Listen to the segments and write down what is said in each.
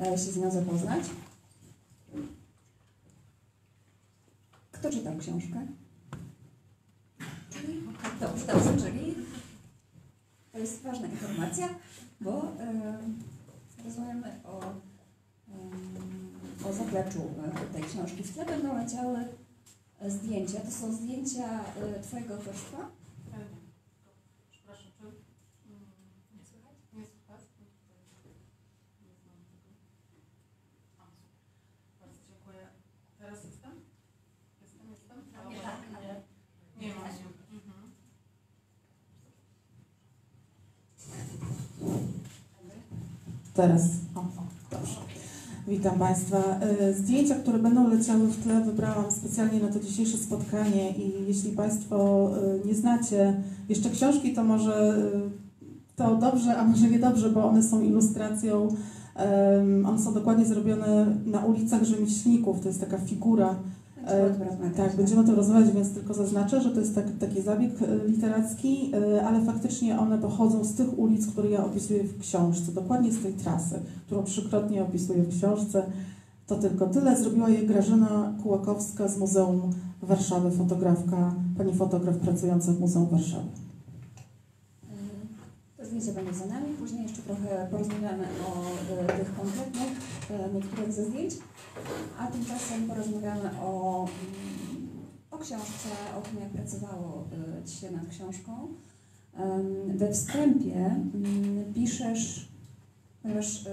e, się z nią zapoznać. Kto czytał książkę? Dobrze, dobrze, czyli to jest ważna informacja, bo rozumiemy o, e, o zapleczu e, tej książki. W tle będą leciały zdjęcia. To są zdjęcia Twojego autorstwa? E, nie. Przepraszam, czy mm, nie słychać? Nie słychać? No tutaj nie znam tego. A, super. Bardzo dziękuję. Teraz jestem? Jestem, jestem? Nie, Dobra. tak, ale Nie ma się. Mhm. Teraz. O, dobrze. Witam Państwa. E, Zdjęcia, które będą leciały w tle, wybrałam specjalnie na to dzisiejsze spotkanie i jeśli Państwo e, nie znacie jeszcze książki, to może e, to dobrze, a może niedobrze, bo one są ilustracją. One są dokładnie zrobione na ulicach rzemieślników. To jest taka figura będziemy tym rozmawiać. tak, będziemy o tym rozmawiać, więc tylko zaznaczę, że to jest tak, taki zabieg e, literacki, e, ale faktycznie one pochodzą z tych ulic, które ja opisuję w książce, dokładnie z tej trasy, którą trzykrotnie opisuję w książce. To tylko tyle. Zrobiła je Grażyna Kułakowska z Muzeum Warszawy, fotografka, pani fotograf pracująca w Muzeum Warszawy. Zdjęcie będzie za nami. Później jeszcze trochę porozmawiamy o e, tych konkretnych, e, niektórych ze zdjęć. A tymczasem porozmawiamy o, mm, o książce, o tym, jak pracowało e, Ci się nad książką. We wstępie mm, piszesz, ponieważ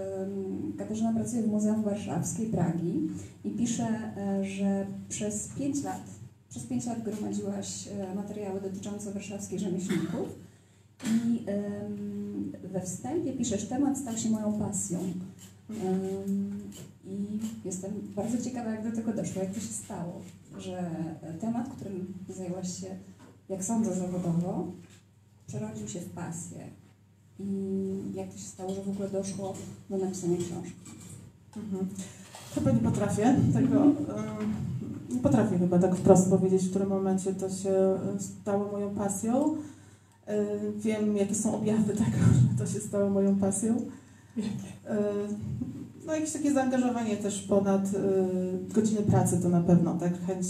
Katarzyna pracuje w Muzeum Warszawskiej Pragi i pisze, że przez pięć lat, przez pięć lat gromadziłaś materiały dotyczące warszawskich rzemieślników. I we wstępie piszesz, temat stał się moją pasją. I jestem bardzo ciekawa, jak do tego doszło, jak to się stało, że temat, którym zajęłaś się, jak sądzę, zawodowo, przerodził się w pasję. I jak to się stało, że w ogóle doszło do napisania książki. Mhm. Chyba nie potrafię tego. Nie potrafię chyba tak wprost powiedzieć, w którym momencie to się stało moją pasją. E, Wiem, jakie są objawy tego, że to się stało moją pasją. E, No jakieś takie zaangażowanie też ponad e, godziny pracy to na pewno, tak? Chęć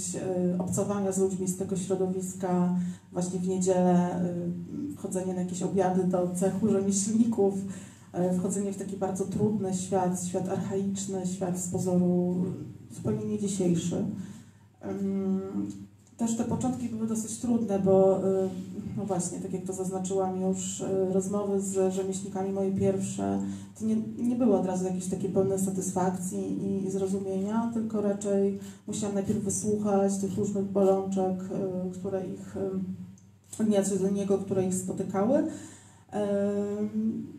obcowania z ludźmi z tego środowiska, właśnie w niedzielę, e, chodzenie na jakieś obiady do cechu rzemieślników, wchodzenie w taki bardzo trudny świat, świat archaiczny, świat z pozoru zupełnie nie dzisiejszy. Też te początki były dosyć trudne, bo y, no właśnie, tak jak to zaznaczyłam już, y, rozmowy z rzemieślnikami moje pierwsze, to nie, nie było od razu jakieś takie pełne satysfakcji i, i zrozumienia, tylko raczej musiałam najpierw wysłuchać tych różnych bolączek, y, które ich dnia codziennego, które ich spotykały.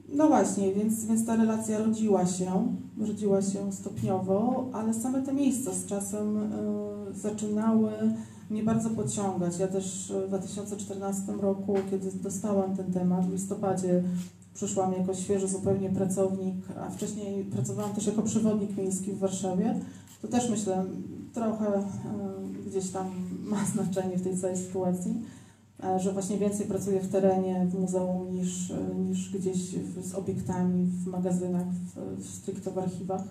No właśnie, więc, więc ta relacja rodziła się, rodziła się stopniowo, ale same te miejsca z czasem zaczynały mnie bardzo pociągać. Ja też w 2014 roku, kiedy dostałam ten temat, w listopadzie przyszłam jako świeży zupełnie pracownik, a wcześniej pracowałam też jako przewodnik miejski w Warszawie, to też myślę, trochę gdzieś tam ma znaczenie w tej całej sytuacji e, że właśnie więcej pracuję w terenie, w muzeum niż, e, niż gdzieś z obiektami, w magazynach, w, w stricte w archiwach.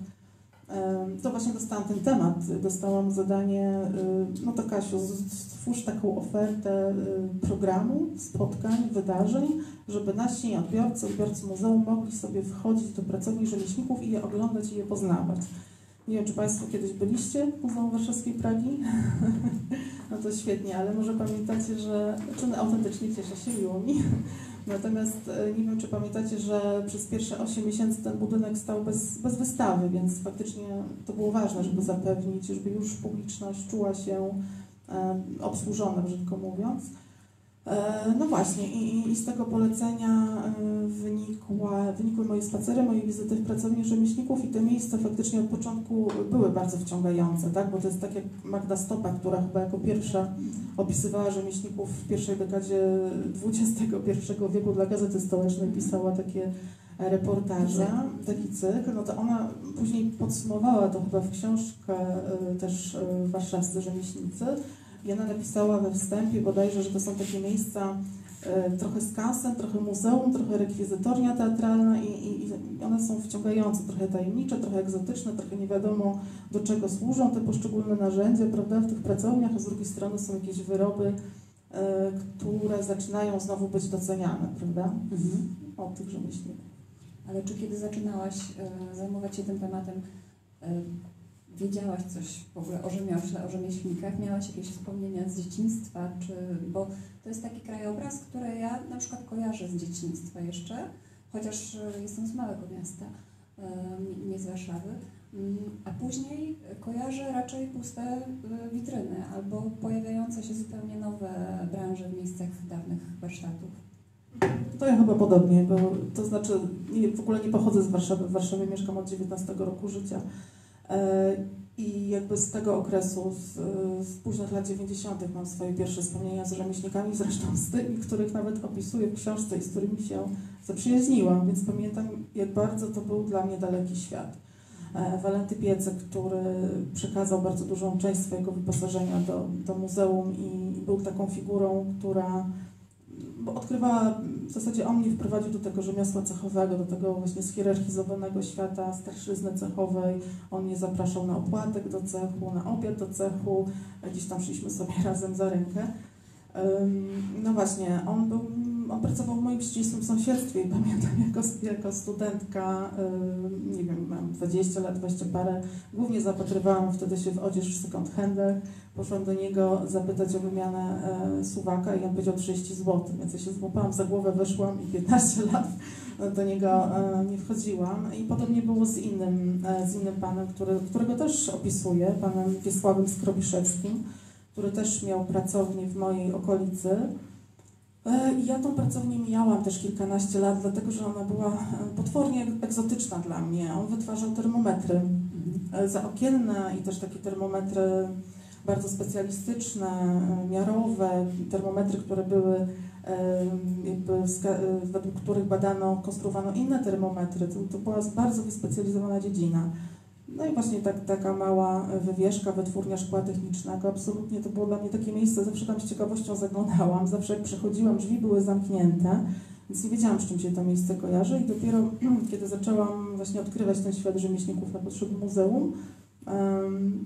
To właśnie dostałam ten temat. Dostałam zadanie, e, no to Kasiu, stwórz taką ofertę e, programu, spotkań, wydarzeń, żeby nasi odbiorcy, odbiorcy muzeum mogli sobie wchodzić do pracowni rzemieślników i je oglądać i je poznawać. Nie wiem, czy Państwo kiedyś byliście w Muzeum Warszawskiej Pragi? No to świetnie, ale może pamiętacie, że, czy no, autentycznie cieszę się, miło mi. Natomiast e, nie wiem, czy pamiętacie, że przez pierwsze 8 miesięcy ten budynek stał bez, bez wystawy, więc faktycznie to było ważne, żeby zapewnić, żeby już publiczność czuła się e, obsłużona, brzydko mówiąc. E, No właśnie, i, i z tego polecenia e, wynikła, wynikły moje spacery, moje wizyty w pracowni rzemieślników i te miejsca faktycznie od początku były bardzo wciągające, tak? bo to jest tak jak Magda Stopa, która chyba jako pierwsza opisywała rzemieślników w pierwszej dekadzie XXI wieku dla Gazety Stołecznej, pisała takie reportaże, taki cykl, no to ona później podsumowała to chyba w książkę y, też Warszawscy Rzemieślnicy, I ona napisała we wstępie bodajże, że to są takie miejsca e, trochę skansen, trochę muzeum, trochę rekwizytornia teatralna i, i, i one są wciągające, trochę tajemnicze, trochę egzotyczne, trochę nie wiadomo do czego służą te poszczególne narzędzia, prawda, w tych pracowniach, a z drugiej strony są jakieś wyroby, e, które zaczynają znowu być doceniane, prawda, od tych rzemieślników. Ale czy kiedy zaczynałaś e, zajmować się tym tematem, wiedziałaś coś w ogóle o rzemiośle, o rzemieślnikach? Miałaś jakieś wspomnienia z dzieciństwa? Czy, bo to jest taki krajobraz, który ja na przykład kojarzę z dzieciństwa jeszcze, chociaż e, jestem z małego miasta, nie- z Warszawy. Mm, A później kojarzę raczej puste e, witryny albo pojawiające się zupełnie nowe branże w miejscach dawnych warsztatów. To ja chyba podobnie, bo to znaczy w ogóle nie pochodzę z Warszawy. W Warszawie mieszkam od 19 roku życia. E, I jakby z tego okresu, z, z późnych lat 90. mam swoje pierwsze wspomnienia z rzemieślnikami, zresztą z tymi, których nawet opisuję w książce i z którymi się zaprzyjaźniłam, więc pamiętam, jak bardzo to był dla mnie daleki świat. E, Walenty Piecyk, który przekazał bardzo dużą część swojego wyposażenia do, do muzeum i był taką figurą, która bo odkrywała, w zasadzie on mnie wprowadził do tego rzemiosła cechowego, do tego właśnie schierarchizowanego świata starszyzny cechowej. On mnie zapraszał na opłatek do cechu, na obiad do cechu, gdzieś tam szliśmy sobie razem za rękę. No właśnie, on, był, on pracował w moim ścisłym sąsiedztwie i pamiętam jako, jako studentka, ym, nie wiem, mam 20 lat, 20 parę, głównie zapatrywałam wtedy się w odzież w second handach. Poszłam do niego zapytać o wymianę e, suwaka i on powiedział 30 zł, więc ja się złapałam za głowę, wyszłam i 15 lat do niego e, nie wchodziłam. I podobnie było z innym, z innym panem, który, którego też opisuję, panem Wiesławem Skrobiszewskim, który też miał pracownię w mojej okolicy. E, ja tą pracownię mijałam też kilkanaście lat, dlatego że ona była e, potwornie egzotyczna dla mnie. On wytwarzał termometry e, zaokienne i też takie termometry bardzo specjalistyczne, miarowe, termometry, które były jakby według których badano, konstruowano inne termometry. To, to była bardzo wyspecjalizowana dziedzina. No i właśnie tak, taka mała wywieszka, wytwórnia szkła technicznego, absolutnie to było dla mnie takie miejsce, zawsze tam z ciekawością zaglądałam, zawsze jak przechodziłam, drzwi były zamknięte, więc nie wiedziałam, z czym się to miejsce kojarzy i dopiero kiedy zaczęłam właśnie odkrywać ten świat rzemieślników na potrzeby muzeum, em,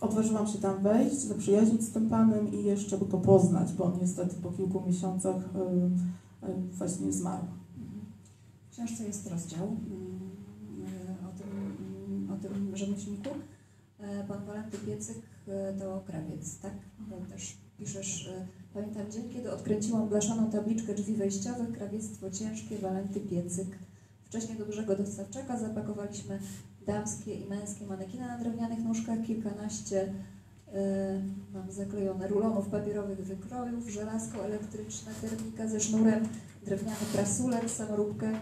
odważyłam się tam wejść, zaprzyjaźnić z tym panem i jeszcze go poznać, bo on niestety po kilku miesiącach em, em, właśnie zmarł. W książce jest rozdział o tym rzemieślniku. E, Pan Walenty Piecyk e, to krawiec, tak? Bo też piszesz, e, pamiętam dzień, kiedy odkręciłam blaszaną tabliczkę drzwi wejściowych, krawiectwo ciężkie, Walenty Piecyk. Wcześniej do dużego dostawczaka zapakowaliśmy damskie i męskie manekiny na drewnianych nóżkach, kilkanaście mam zaklejone rulonów papierowych wykrojów, żelazko elektryczne, termika ze sznurem, drewniany prasulec, samoróbkę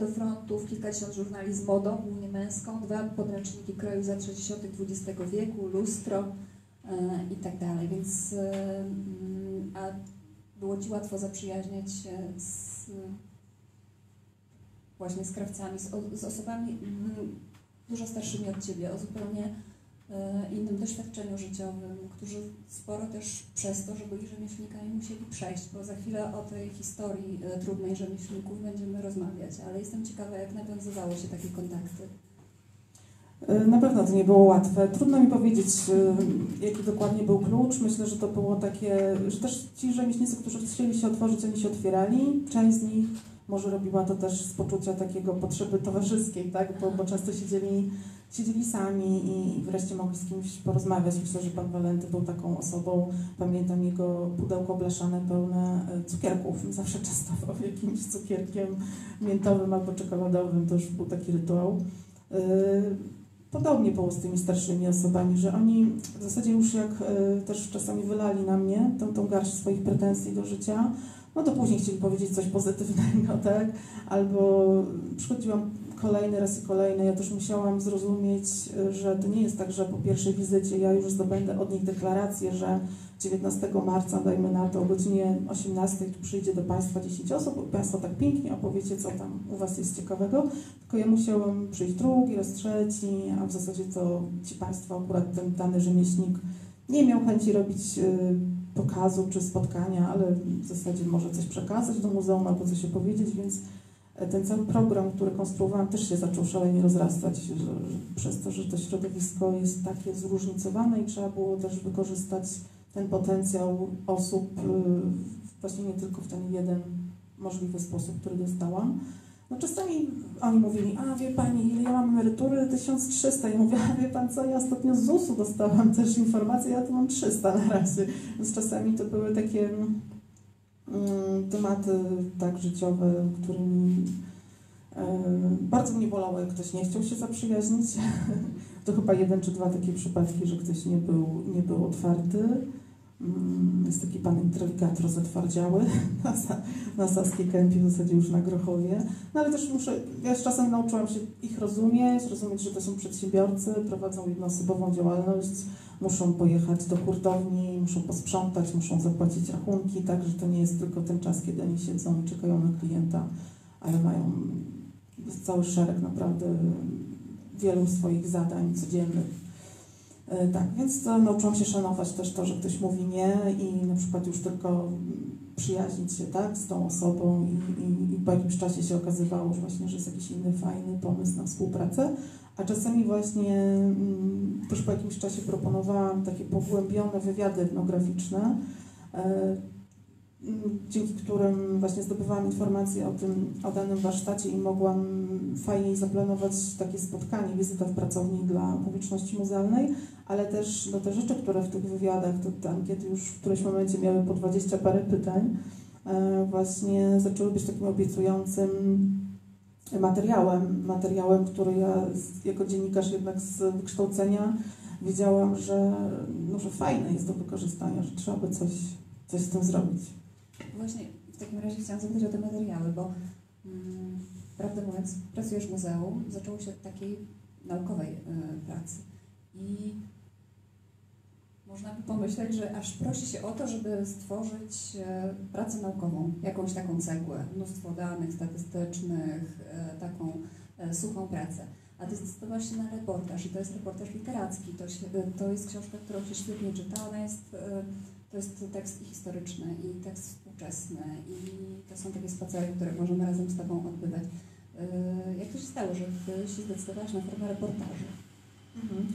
do frontów, kilkadziesiąt żurnali z modą, głównie męską, dwa podręczniki kroju z lat 60. XX wieku, lustro e, i tak dalej. Więc e, mm, a było Ci łatwo zaprzyjaźniać się z właśnie z krawcami, z, z osobami mm, dużo starszymi od Ciebie, o zupełnie e, innym doświadczeniu życiowym, którzy sporo też przez to, że byli rzemieślnikami, musieli przejść, bo za chwilę o tej historii e, trudnej rzemieślników będziemy rozmawiać, ale jestem ciekawa, jak nawiązywało się takie kontakty. Y, Na pewno to nie było łatwe. Trudno mi powiedzieć, jaki dokładnie był klucz. Myślę, że to było takie, że też ci rzemieślnicy, którzy chcieli się otworzyć, oni się otwierali. Część z nich może robiła to też z poczucia takiego potrzeby towarzyskiej, tak? bo, bo często siedzieli, siedzieli sami i wreszcie mogli z kimś porozmawiać. Myślę, że pan Walenty był taką osobą. Pamiętam jego pudełko blaszane pełne y, cukierków. Zawsze częstował jakimś cukierkiem miętowym albo czekoladowym. To już był taki rytuał. Y, Podobnie było z tymi starszymi osobami, że oni w zasadzie już jak e, też czasami wylali na mnie tą, tą garść swoich pretensji do życia, no to później chcieli powiedzieć coś pozytywnego, tak? Albo przychodziłam kolejny raz i kolejny, ja też musiałam zrozumieć, że to nie jest tak, że po pierwszej wizycie ja już zdobędę od nich deklarację, że 19 marca, dajmy na to, o godzinie 18 tu przyjdzie do Państwa 10 osób, Państwo tak pięknie opowiecie, co tam u Was jest ciekawego, tylko ja musiałam przyjść drugi raz, trzeci, a w zasadzie to ci Państwo, akurat ten dany rzemieślnik nie miał chęci robić y, pokazu czy spotkania, ale w zasadzie może coś przekazać do muzeum albo coś opowiedzieć, więc ten cały program, który konstruowałam, też się zaczął szalenie rozrastać, że, że przez to, że to środowisko jest takie zróżnicowane i trzeba było też wykorzystać ten potencjał osób y, właśnie nie tylko w ten jeden możliwy sposób, który dostałam. No czasami oni mówili, a wie pani, ile ja mam emerytury? 1300. I mówię, a wie pan co, ja ostatnio z ZUS-u dostałam też informację, ja tu mam 300 na razie. Więc czasami to były takie tematy tak życiowe, którymi e, bardzo mnie bolało, jak ktoś nie chciał się zaprzyjaźnić. To chyba jeden czy dwa takie przypadki, że ktoś nie był, nie był otwarty. Mm, Jest taki pan introligator zatwardziały na, na Saskiej Kępie, w zasadzie już na Grochowie. No ale też muszę, ja z czasem nauczyłam się ich rozumieć, rozumieć, że to są przedsiębiorcy, prowadzą jednoosobową działalność, muszą pojechać do hurtowni, muszą posprzątać, muszą zapłacić rachunki, tak, że to nie jest tylko ten czas, kiedy oni siedzą i czekają na klienta, ale mają cały szereg naprawdę wielu swoich zadań codziennych. E, Tak, więc to nauczyłam się szanować też to, że ktoś mówi nie i na przykład już tylko przyjaźnić się tak, z tą osobą i, i, i po jakimś czasie się okazywało, że właśnie, że jest jakiś inny fajny pomysł na współpracę, a czasami właśnie mm, też po jakimś czasie proponowałam takie pogłębione wywiady etnograficzne, e, dzięki którym właśnie zdobywałam informacje o tym, o danym warsztacie i mogłam fajniej zaplanować takie spotkanie, wizytę w pracowni dla publiczności muzealnej, ale też no, te rzeczy, które w tych wywiadach, to ankiety już w którymś momencie miały po 20 parę pytań, e, właśnie zaczęły być takim obiecującym materiałem, materiałem, który ja jako dziennikarz jednak z wykształcenia wiedziałam, że, no, że fajne jest do wykorzystania, że trzeba by coś, coś z tym zrobić. Właśnie w takim razie chciałam zapytać o te materiały, bo mm, prawdę mówiąc, pracujesz w muzeum, zaczęło się od takiej naukowej y, pracy i można by pomyśleć, że aż prosi się o to, żeby stworzyć e, pracę naukową, jakąś taką cegłę, mnóstwo danych statystycznych, e, taką suchą pracę. A ty zdecydowałaś się na reportaż i to jest reportaż literacki, to, się, to jest książka, którą się świetnie czyta, ona jest to jest tekst historyczny i tekst współczesny i to są takie spacery, które możemy razem z Tobą odbywać. Yy, Jak to się stało, że Ty się zdecydowałaś na formę reportażu? Mhm.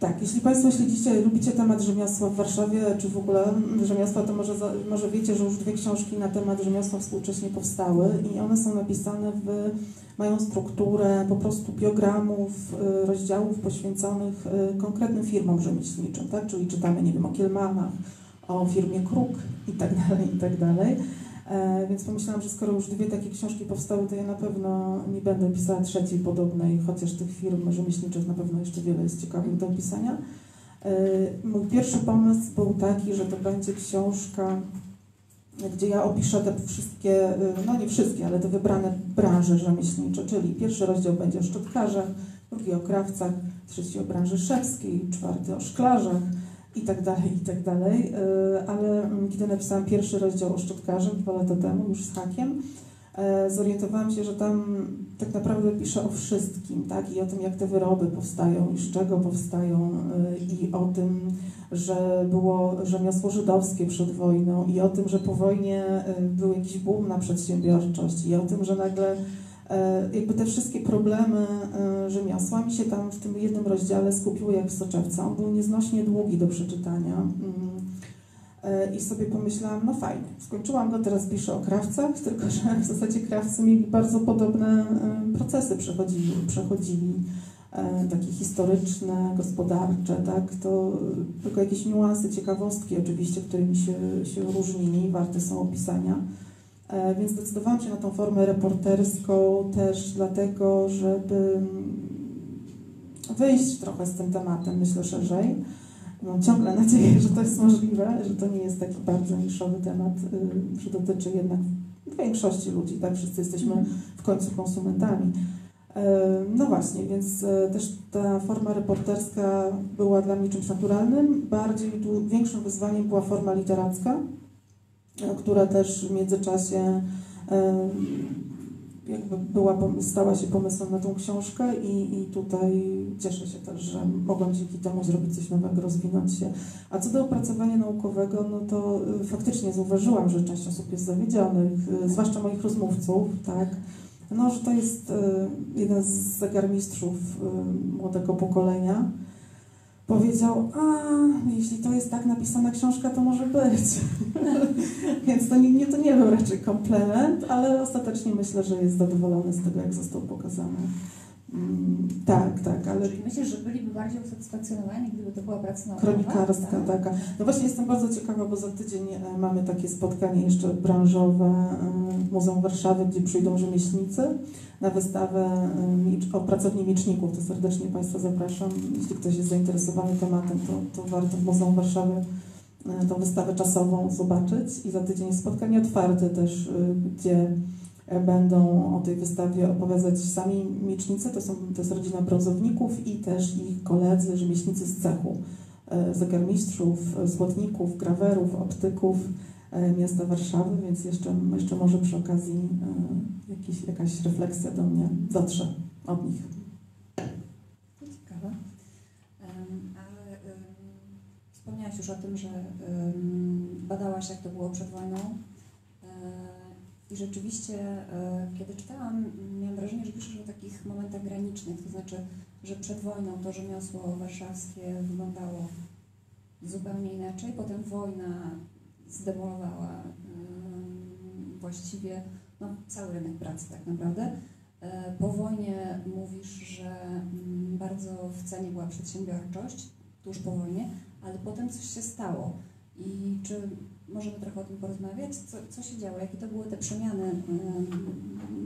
Tak, jeśli Państwo śledzicie, lubicie temat rzemiosła w Warszawie, czy w ogóle rzemiosła, to może, może wiecie, że już dwie książki na temat rzemiosła współcześnie powstały i one są napisane w, mają strukturę po prostu biogramów, y, rozdziałów poświęconych y, konkretnym firmom rzemieślniczym, tak? Czyli czytamy, nie wiem, o Kielmanach, o firmie Kruk i tak dalej, i tak dalej. E, Więc pomyślałam, że skoro już dwie takie książki powstały, to ja na pewno nie będę pisała trzeciej podobnej, chociaż tych firm rzemieślniczych na pewno jeszcze wiele jest ciekawych do opisania. E, Mój pierwszy pomysł był taki, że to będzie książka, gdzie ja opiszę te wszystkie, e, no nie wszystkie, ale te wybrane branże rzemieślnicze, czyli pierwszy rozdział będzie o szczotkarzach, drugi o krawcach, trzeci o branży szewskiej, czwarty o szklarzach, i tak dalej, i tak dalej. Yy, Ale mm, kiedy napisałam pierwszy rozdział o szczotkarzem dwa lata temu, już z hakiem, e, zorientowałam się, że tam tak naprawdę piszę o wszystkim, tak? I o tym, jak te wyroby powstają i z czego powstają, yy, i o tym, że było rzemiosło żydowskie przed wojną, i o tym, że po wojnie był jakiś boom na przedsiębiorczość, i o tym, że nagle E, jakby te wszystkie problemy e, rzemiosła mi się tam w tym jednym rozdziale skupiły jak w soczewce. On był nieznośnie długi do przeczytania Mm. E, i sobie pomyślałam, no fajnie, skończyłam go, teraz piszę o krawcach, tylko że w zasadzie krawcy mieli bardzo podobne e, procesy przechodzili, przechodzili e, takie historyczne, gospodarcze, tak, to e, tylko jakieś niuanse, ciekawostki oczywiście, którymi się, się różnili, warte są opisania. E, Więc zdecydowałam się na tą formę reporterską też dlatego, żeby wyjść trochę z tym tematem, myślę szerzej. Mam ciągle nadzieję, że to jest możliwe, że to nie jest taki bardzo niszowy temat, y, że dotyczy jednak większości ludzi, tak? Wszyscy jesteśmy w końcu konsumentami. E, No właśnie, więc e, też ta forma reporterska była dla mnie czymś naturalnym. Bardziej większym wyzwaniem była forma literacka, która też w międzyczasie jakby była, stała się pomysłem na tą książkę i, i tutaj cieszę się też, że mogłam dzięki temu zrobić coś nowego, rozwinąć się. A co do opracowania naukowego, no to y, faktycznie zauważyłam, że część osób jest zawiedzionych, y, zwłaszcza moich rozmówców, tak, no, że to jest y, jeden z zegarmistrzów y, młodego pokolenia. Powiedział, a jeśli to jest tak napisana książka, to może być. Więc to nie, nie, to nie był raczej komplement, ale ostatecznie myślę, że jest zadowolony z tego, jak został pokazany. Mm, tak, tak, ale Czyli myślisz, że byliby bardziej usatysfakcjonowani, gdyby to była praca naukowa? kronikarska Tak? taka. No właśnie jestem bardzo ciekawa, bo za tydzień e, mamy takie spotkanie jeszcze branżowe e, w Muzeum Warszawy, gdzie przyjdą rzemieślnicy na wystawę e, o pracowni mieczników. To serdecznie Państwa zapraszam. Jeśli ktoś jest zainteresowany tematem, to, to warto w Muzeum Warszawy e, tą wystawę czasową zobaczyć. I za tydzień jest spotkanie otwarte też, e, gdzie e, będą o tej wystawie opowiadać sami miecznicy, to, są, to jest rodzina brązowników i też ich koledzy, rzemieślnicy z cechu e, zegarmistrzów, e, złotników, grawerów, optyków e, miasta Warszawy, więc jeszcze, jeszcze może przy okazji jakiś, jakaś refleksja do mnie dotrze od nich. Ciekawe. Wspomniałaś już o tym, że badałaś, jak to było przed wojną. I rzeczywiście, e, kiedy czytałam, miałam wrażenie, że piszesz o takich momentach granicznych, to znaczy, że przed wojną to rzemiosło warszawskie wyglądało zupełnie inaczej, potem wojna zdemolowała em, właściwie no, cały rynek pracy tak naprawdę. E, Po wojnie mówisz, że mm, bardzo w cenie była przedsiębiorczość, tuż po wojnie, ale potem coś się stało. I czy możemy trochę o tym porozmawiać? Co, co się działo? Jakie to były te przemiany em,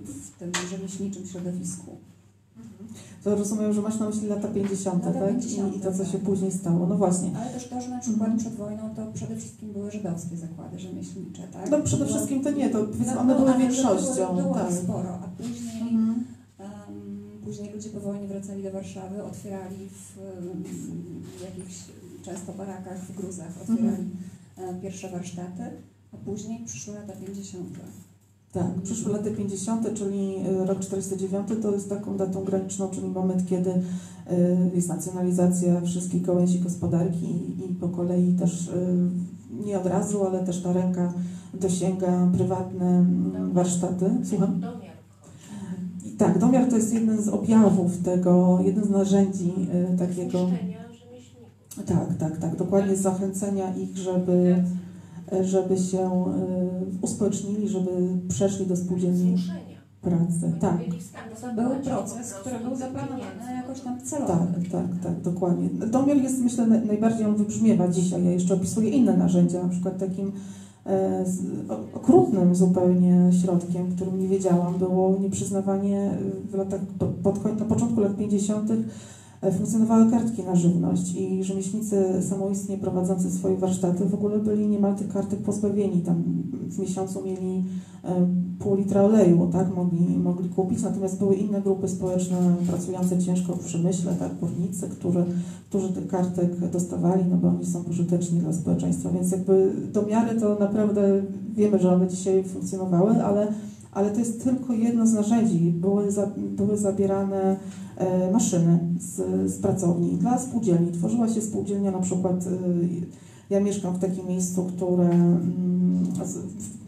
w tym rzemieślniczym środowisku? To rozumiem, że masz na myśli lata 50., Lata tak? 50., I, I to, co tak. się później stało. No właśnie. Ale też to, że na przykład Mhm. przed wojną to przede wszystkim były żydowskie zakłady rzemieślnicze, tak? No przede Było- wszystkim to nie, to powiedzmy No, one no, były większością. Było, było tak. sporo, a później Mhm. Em, Później ludzie po wojnie wracali do Warszawy, otwierali w em, jakichś często barakach w gruzach, otwierali e, pierwsze warsztaty, a później przyszły lata 50. Tak, przyszły lata 50., czyli y, rok 49 to jest taką datą graniczną, czyli moment, kiedy y, jest nacjonalizacja wszystkich gałęzi gospodarki i, po kolei też nie od razu, ale też ta ręka dosięga prywatne warsztaty. Słucham? I tak, domiar to jest jeden z objawów tego, jeden z narzędzi takiego. Zniszczenia. Tak, tak, tak, dokładnie zachęcenia ich, żeby, żeby się y, uspołecznili, żeby przeszli do spółdzielni pracy. Tak. Był proces, który był zaplanowany jakoś tam celowo. Tak, tak, tak, dokładnie. Domiar jest, myślę, naj- najbardziej on wybrzmiewa dzisiaj. Ja jeszcze opisuję inne narzędzia, na przykład takim e, okrutnym zupełnie środkiem, którym nie wiedziałam, było nieprzyznawanie y, w latach, po- pod, na początku lat 50. e, funkcjonowały kartki na żywność i rzemieślnicy samoistnie prowadzący swoje warsztaty w ogóle byli niemal tych kartek pozbawieni. Tam w miesiącu mieli e, pół litra oleju, tak, mogli, mogli kupić, natomiast były inne grupy społeczne pracujące ciężko w przemyśle, tak, górnicy, którzy, którzy tych kartek dostawali, no bo oni są pożyteczni dla społeczeństwa, więc jakby domiary to naprawdę wiemy, że one dzisiaj funkcjonowały, ale, ale to jest tylko jedno z narzędzi. Były, za, były zabierane maszyny z, z pracowni dla spółdzielni. Tworzyła się spółdzielnia na przykład, e, ja mieszkam w takim miejscu, które mm,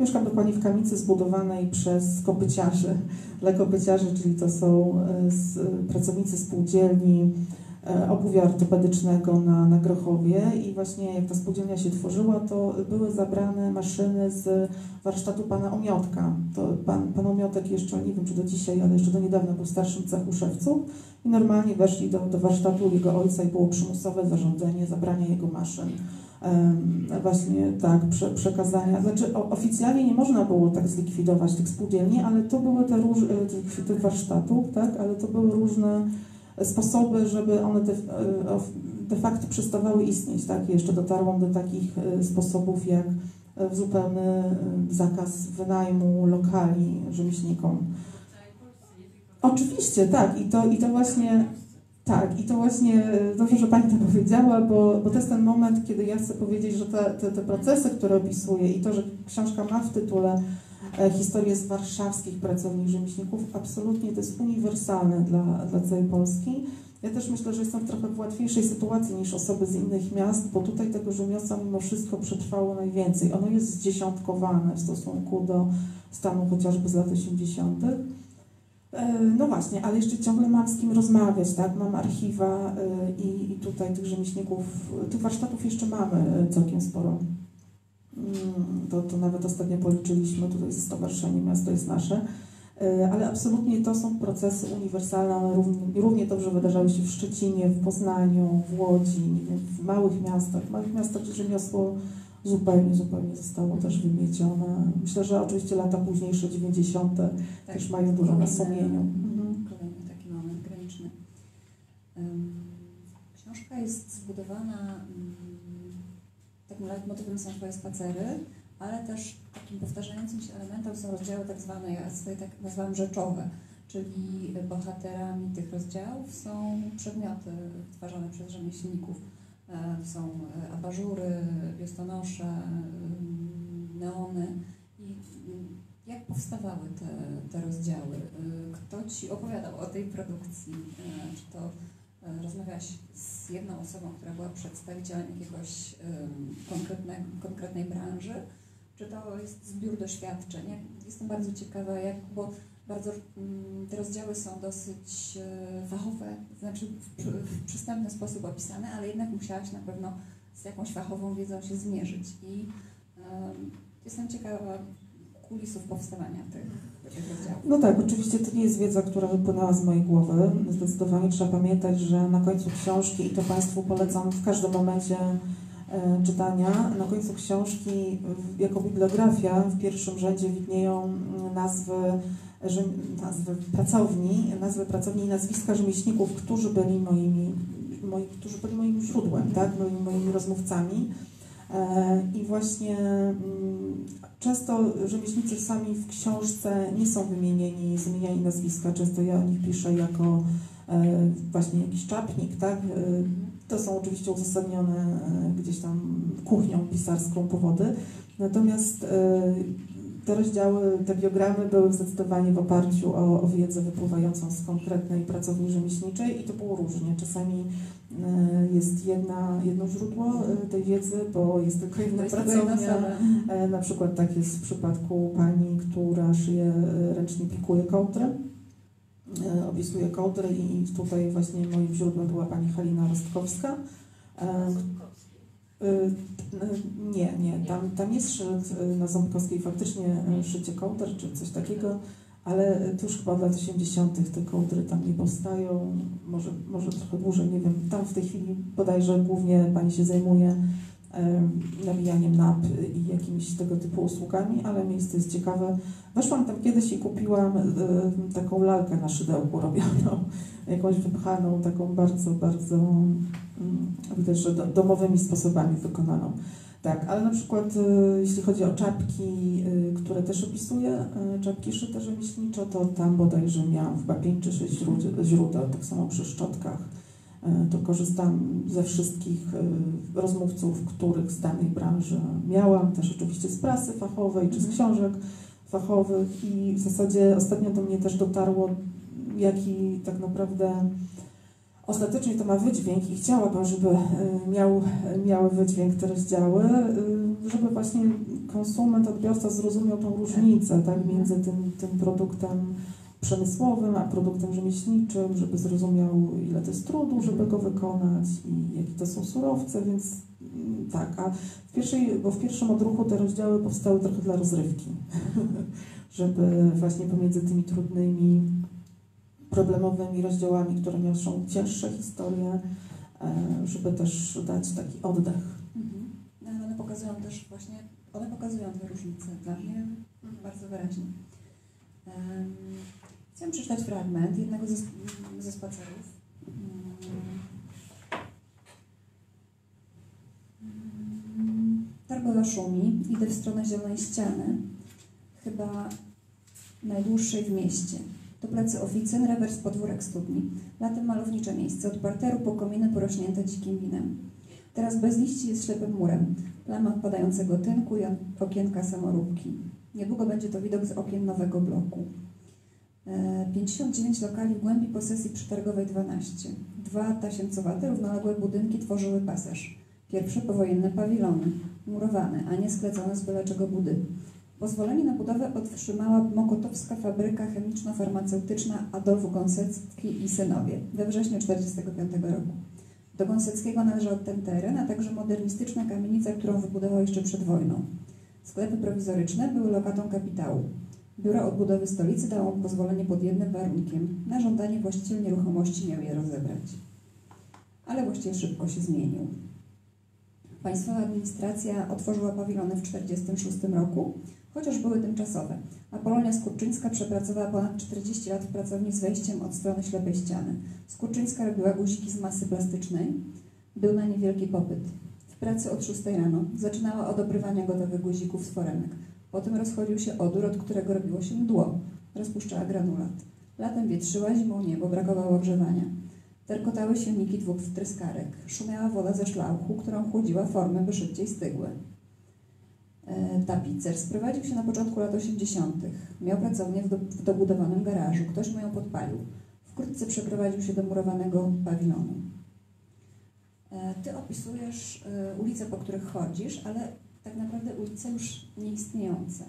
mieszkam dokładnie w kamicy zbudowanej przez kopyciarzy. Dla kopyciarzy, czyli to są e, pracownicy spółdzielni e, obuwia ortopedycznego na, na Grochowie i właśnie jak ta spółdzielnia się tworzyła, to były zabrane maszyny z warsztatu pana Omiotka. To pan, pan Omiotek jeszcze, nie wiem czy do dzisiaj, ale jeszcze do niedawna był starszym cechu szewców i normalnie weszli do, do warsztatu jego ojca i było przymusowe zarządzenie zabrania jego maszyn. Właśnie tak, prze, przekazania. Znaczy oficjalnie nie można było tak zlikwidować tych spółdzielni, ale to były te róż, e, tych, tych warsztatów, tak, ale to były różne sposoby, żeby one de, e, de facto przestawały istnieć, tak, jeszcze dotarłam do takich e, sposobów jak e, zupełny zakaz wynajmu lokali rzemieślnikom. Oczywiście, tak, i to, i to właśnie tak, i to właśnie dobrze, że Pani to powiedziała, bo, bo to jest ten moment, kiedy ja chcę powiedzieć, że te, te, te procesy, które opisuję i to, że książka ma w tytule e, historie z warszawskich pracowni rzemieślników. Absolutnie to jest uniwersalne dla, dla całej Polski. Ja też myślę, że jestem trochę w łatwiejszej sytuacji niż osoby z innych miast, bo tutaj tego rzemiosła mimo wszystko przetrwało najwięcej. Ono jest zdziesiątkowane w stosunku do stanu chociażby z lat 80. E, No właśnie, ale jeszcze ciągle mam z kim rozmawiać, tak? Mam archiwa e, i, i tutaj tych rzemieślników, tych warsztatów jeszcze mamy całkiem sporo. Mm, To, to nawet ostatnio policzyliśmy, tutaj jest Stowarzyszenie Miasto jest Nasze, E, ale absolutnie to są procesy uniwersalne, one równie, równie dobrze wydarzały się w Szczecinie, w Poznaniu, w Łodzi, w małych miastach. W małych miastach rzemiosło zupełnie, zupełnie zostało też wymiecione. Myślę, że oczywiście lata późniejsze, 90. Tak, też mają dużo na sumieniu. Mhm. Kolejny taki moment graniczny. Książka jest zbudowana, mm, takim leitmotywem są Twoje spacery, ale też takim powtarzającym się elementem są rozdziały tak zwane, ja swoje tak nazwałam rzeczowe, czyli bohaterami tych rozdziałów są przedmioty wytwarzane przez rzemieślników. E, Są e, abażury, biustonosze, ym, neony i ym, jak powstawały te, te rozdziały? Kto Ci opowiadał o tej produkcji? Czy to rozmawiałaś z jedną osobą, która była przedstawicielem jakiegoś konkretnej, konkretnej branży? Czy to jest zbiór doświadczeń? Jestem bardzo ciekawa, jak, bo bardzo mm, te rozdziały są dosyć y, fachowe, znaczy w, przy- w przystępny sposób opisane, ale jednak musiałaś na pewno z jakąś fachową wiedzą się zmierzyć i ym, jestem ciekawa kulisów powstawania tych, tych. No tak, oczywiście to nie jest wiedza, która wypłynęła z mojej głowy. Zdecydowanie trzeba pamiętać, że na końcu książki, i to Państwu polecam w każdym momencie e, czytania, na końcu książki jako bibliografia w pierwszym rzędzie widnieją mm, nazwy, nazwy pracowni, nazwy pracowni i nazwiska rzemieślników, którzy byli moimi, moi, którzy byli moim źródłem, tak, moimi, moimi rozmówcami. E, I właśnie mm, często rzemieślnicy sami w książce nie są wymienieni, zmieniani nazwiska. Często ja o nich piszę jako e, właśnie jakiś czapnik, tak? E, to są oczywiście uzasadnione gdzieś tam kuchnią pisarską powody. Natomiast te rozdziały, te biogramy były zdecydowanie w oparciu o, o wiedzę wypływającą z konkretnej pracowni rzemieślniczej i to było różnie. Czasami e, jest jedna, jedno źródło e, tej wiedzy, bo jest tylko jedna jest pracownia. E, Na przykład tak jest w przypadku pani, która szyje, ręcznie pikuje kołdry, e, opisuje kołdry i tutaj właśnie moim źródłem była pani Halina Rostkowska. E, y, y, Nie, nie, tam, tam jest na Ząbkowskiej faktycznie y, szycie kołdr czy coś takiego, ale to już chyba od lat 80. te kołdry tam nie powstają, może, może trochę dłużej, nie wiem. Tam w tej chwili bodajże głównie pani się zajmuje em, nabijaniem nap i jakimiś tego typu usługami, ale miejsce jest ciekawe. Weszłam tam kiedyś i kupiłam em, taką lalkę na szydełku robioną, jakąś wypchaną, taką bardzo, bardzo mm, do, domowymi sposobami wykonaną. Tak, ale na przykład y, jeśli chodzi o czapki, y, które też opisuję, y, czapki szyte rzemieślniczo, to tam bodajże miałam chyba 5 czy 6 źródeł, tak samo przy szczotkach. To korzystam ze wszystkich rozmówców, których z danej branży miałam, też oczywiście z prasy fachowej czy z książek fachowych i w zasadzie ostatnio do mnie też dotarło, jaki tak naprawdę ostatecznie to ma wydźwięk i chciałabym, żeby y, miał, miały wydźwięk te rozdziały, y, żeby właśnie konsument, odbiorca zrozumiał tą różnicę tak, między tym, tym produktem przemysłowym, a produktem rzemieślniczym, żeby zrozumiał, ile to jest trudu, żeby go wykonać i jakie to są surowce, więc mm, tak, a w, pierwszej, bo w pierwszym odruchu te rozdziały powstały trochę dla rozrywki, żeby właśnie pomiędzy tymi trudnymi, problemowymi rozdziałami, które niosą cięższe historie, e, żeby też dać taki oddech. Mhm. No, one pokazują też właśnie, one pokazują te różnice dla mnie bardzo wyraźnie. Um, chciałam przeczytać fragment jednego ze, ze spacerów. Targowa szumi, idę w stronę zielonej ściany, chyba najdłuższej w mieście. To plecy oficyn, rewers podwórek studni. Latem malownicze miejsce, od parteru po kominy porośnięte dzikim winem. Teraz bez liści jest ślepym murem, plama odpadającego tynku i okienka samoróbki. Niedługo będzie to widok z okien nowego bloku. E, 59 lokali w głębi posesji przytargowej 12. Dwa tasiemcowate, równoległe budynki tworzyły pasaż. Pierwsze powojenne pawilony, murowane, a nie sklecone z byle czego budy. Pozwolenie na budowę otrzymała mokotowska fabryka chemiczno-farmaceutyczna Adolf Gąsecki i synowie we wrześniu 1945 roku. Do Gąseckiego należał ten teren, a także modernistyczna kamienica, którą wybudował jeszcze przed wojną. Sklepy prowizoryczne były lokatą kapitału. Biuro Odbudowy Stolicy dało mu pozwolenie pod jednym warunkiem. Na żądanie właściciel nieruchomości miał je rozebrać. Ale właściciel szybko się zmienił. Państwowa administracja otworzyła pawilony w 1946 roku, chociaż były tymczasowe. Apolonia Skurczyńska przepracowała ponad 40 lat w pracowni z wejściem od strony ślepej ściany. Skurczyńska robiła guziki z masy plastycznej. Był na nie wielki popyt. W pracy od 6 rano zaczynała od obrywania gotowych guzików z foremek. Potem rozchodził się odór, od którego robiło się mdło. Rozpuszczała granulat. Latem wietrzyła, zimą nie, bo brakowało ogrzewania. Terkotały silniki dwóch wtryskarek. Szumiała woda ze szlauchu, którą chłodziła formy, by szybciej stygły. E, Tapicer sprowadził się na początku lat 80. Miał pracownię w, do, w dobudowanym garażu. Ktoś mu ją podpalił. Wkrótce przeprowadził się do murowanego pawilonu. E, Ty opisujesz e, ulice, po których chodzisz, ale tak naprawdę ulice już nieistniejące.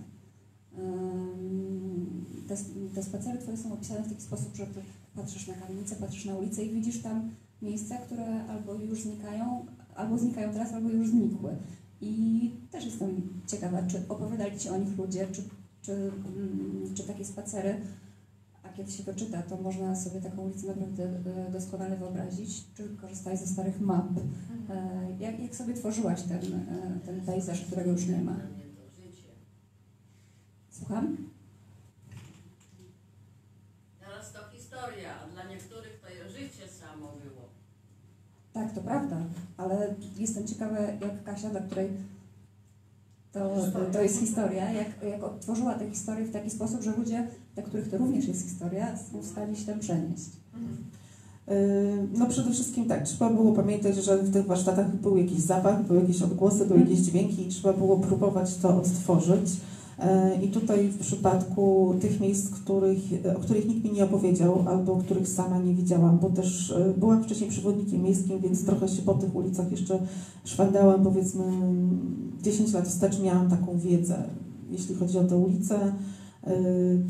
Te, te spacery Twoje są opisane w taki sposób, że Ty patrzysz na kamienicę, patrzysz na ulicę i widzisz tam miejsca, które albo już znikają, albo znikają teraz, albo już znikły. I też jestem ciekawa, czy opowiadali Ci o nich ludzie, czy, czy, mm, czy takie spacery, a kiedy się to czyta, to można sobie taką ulicę naprawdę e, doskonale wyobrazić, czy korzystałeś ze starych map. E, Jak, jak sobie tworzyłaś ten, e, ten pejzaż, którego już nie ma? Słucham? Teraz to historia, a dla niektórych to je życie samo było. Tak, to prawda, ale jestem ciekawa, jak Kasia, dla której to, to jest historia, jak, jak odtworzyła tę historię w taki sposób, że ludzie, dla których to również jest historia, są w stanie się tam przenieść. Yy, No przede wszystkim tak, trzeba było pamiętać, że w tych warsztatach był jakiś zapach, były jakieś odgłosy, były jakieś dźwięki i trzeba było próbować to odtworzyć. Yy, I tutaj w przypadku tych miejsc, których, o których nikt mi nie opowiedział albo których sama nie widziałam, bo też yy, byłam wcześniej przewodnikiem miejskim, więc trochę się po tych ulicach jeszcze szwendałam, powiedzmy 10 lat wstecz miałam taką wiedzę, jeśli chodzi o te ulice.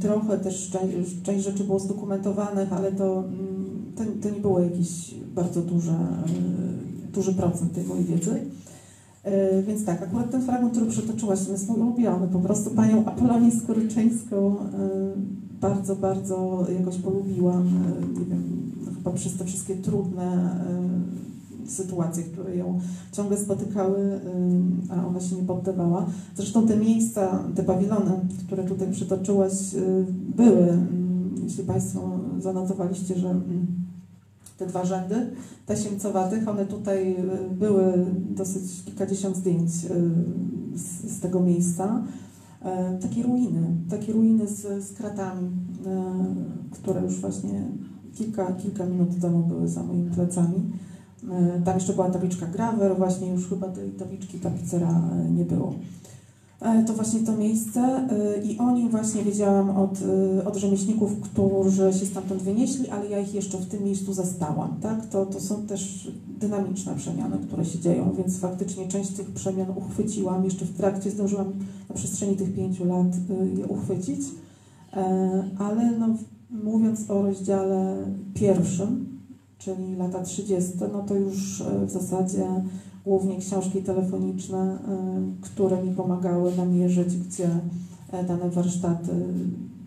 Trochę też część, część rzeczy było zdokumentowanych, ale to, mm, to, to nie było jakiś bardzo duże, duży procent tej mojej wiedzy. Yy, Więc tak, akurat ten fragment, który przytoczyłaś, to jest mój ulubiony. Po prostu panią Apolonię Skoryczyńską yy, bardzo, bardzo jakoś polubiłam. Yy, Nie wiem, no chyba przez te wszystkie trudne sytuacje, które ją ciągle spotykały, a ona się nie poddawała. Zresztą te miejsca, te pawilony, które tutaj przytoczyłaś, były, mm, jeśli Państwo zanotowaliście, że mm, te dwa rzędy tasiemcowatych, one tutaj y, były dosyć kilkadziesiąt zdjęć y, z, z tego miejsca. E, Takie ruiny, takie ruiny z, z kratami, e, które już właśnie kilka, kilka minut temu były za moimi plecami. E, Tam jeszcze była tabliczka Graver, właśnie już chyba tej tabliczki tapicera nie było. E, To właśnie to miejsce e, i o nim właśnie wiedziałam od, e, od rzemieślników, którzy się stamtąd wynieśli, ale ja ich jeszcze w tym miejscu zastałam. Tak? To, to są też dynamiczne przemiany, które się dzieją, więc faktycznie część tych przemian uchwyciłam. Jeszcze w trakcie zdążyłam na przestrzeni tych pięciu lat je uchwycić. Ale no, mówiąc o rozdziale pierwszym, czyli lata 30., no to już w zasadzie głównie książki telefoniczne, y, które mi pomagały namierzyć, gdzie e, dane warsztaty,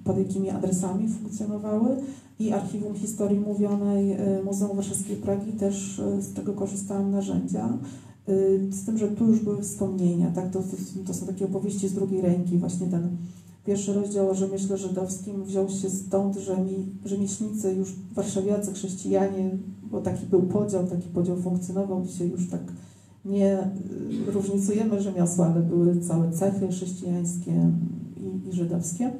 pod jakimi adresami funkcjonowały i Archiwum Historii Mówionej y, Muzeum Warszawskiej Pragi też y, z tego korzystałam narzędzia. Y, Z tym, że tu już były wspomnienia, tak? To, to, są takie opowieści z drugiej ręki, właśnie ten pierwszy rozdział o rzemiośle żydowskim wziął się stąd, że mi rzemieślnicy już warszawiacy, chrześcijanie, bo taki był podział, taki podział funkcjonował, dzisiaj już tak nie różnicujemy rzemiosła, ale były całe cechy chrześcijańskie i, i żydowskie.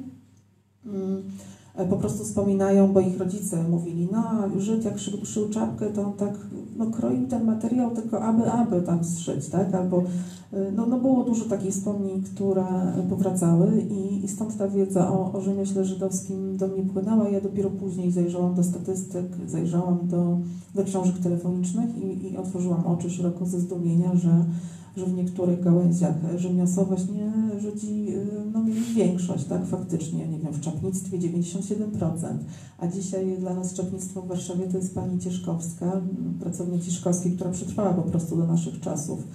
E, Po prostu wspominają, bo ich rodzice mówili, no Żyd jak szył, szył czapkę, to on tak no, kroił ten materiał tylko aby, aby tam zszyć, tak? Albo y, no, no było dużo takich wspomnień, które powracały i, i stąd ta wiedza o, o rzemiośle żydowskim do mnie płynęła. Ja dopiero później zajrzałam do statystyk, zajrzałam do, do książek telefonicznych i, i otworzyłam oczy szeroko ze zdumienia, że, że w niektórych gałęziach rzemiosła właśnie Żydzi y, no, mieli większość, tak? Faktycznie, nie wiem, w czapnictwie 97%, a dzisiaj dla nas czapnictwo w Warszawie to jest pani Cieszkowska, pracownik Cieszkowskiej, która przetrwała po prostu do naszych czasów.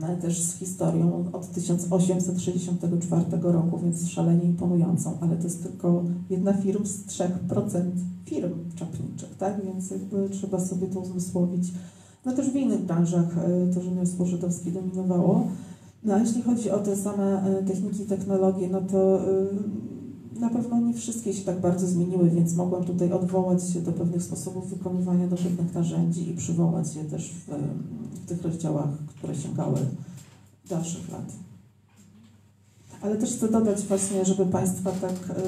No, też z historią od 1864 roku, więc szalenie imponującą, ale to jest tylko jedna firm z 3% firm czapniczych, tak? Więc jakby trzeba sobie to uzmysłowić. No też w innych branżach e, to rzemiosło żydowskie dominowało. No a jeśli chodzi o te same e, techniki, technologie, no to e, na pewno nie wszystkie się tak bardzo zmieniły, więc mogłam tutaj odwołać się do pewnych sposobów wykonywania, do pewnych narzędzi i przywołać je też w, w tych rozdziałach, które sięgały dalszych lat. Ale też chcę dodać właśnie, żeby Państwa tak, e,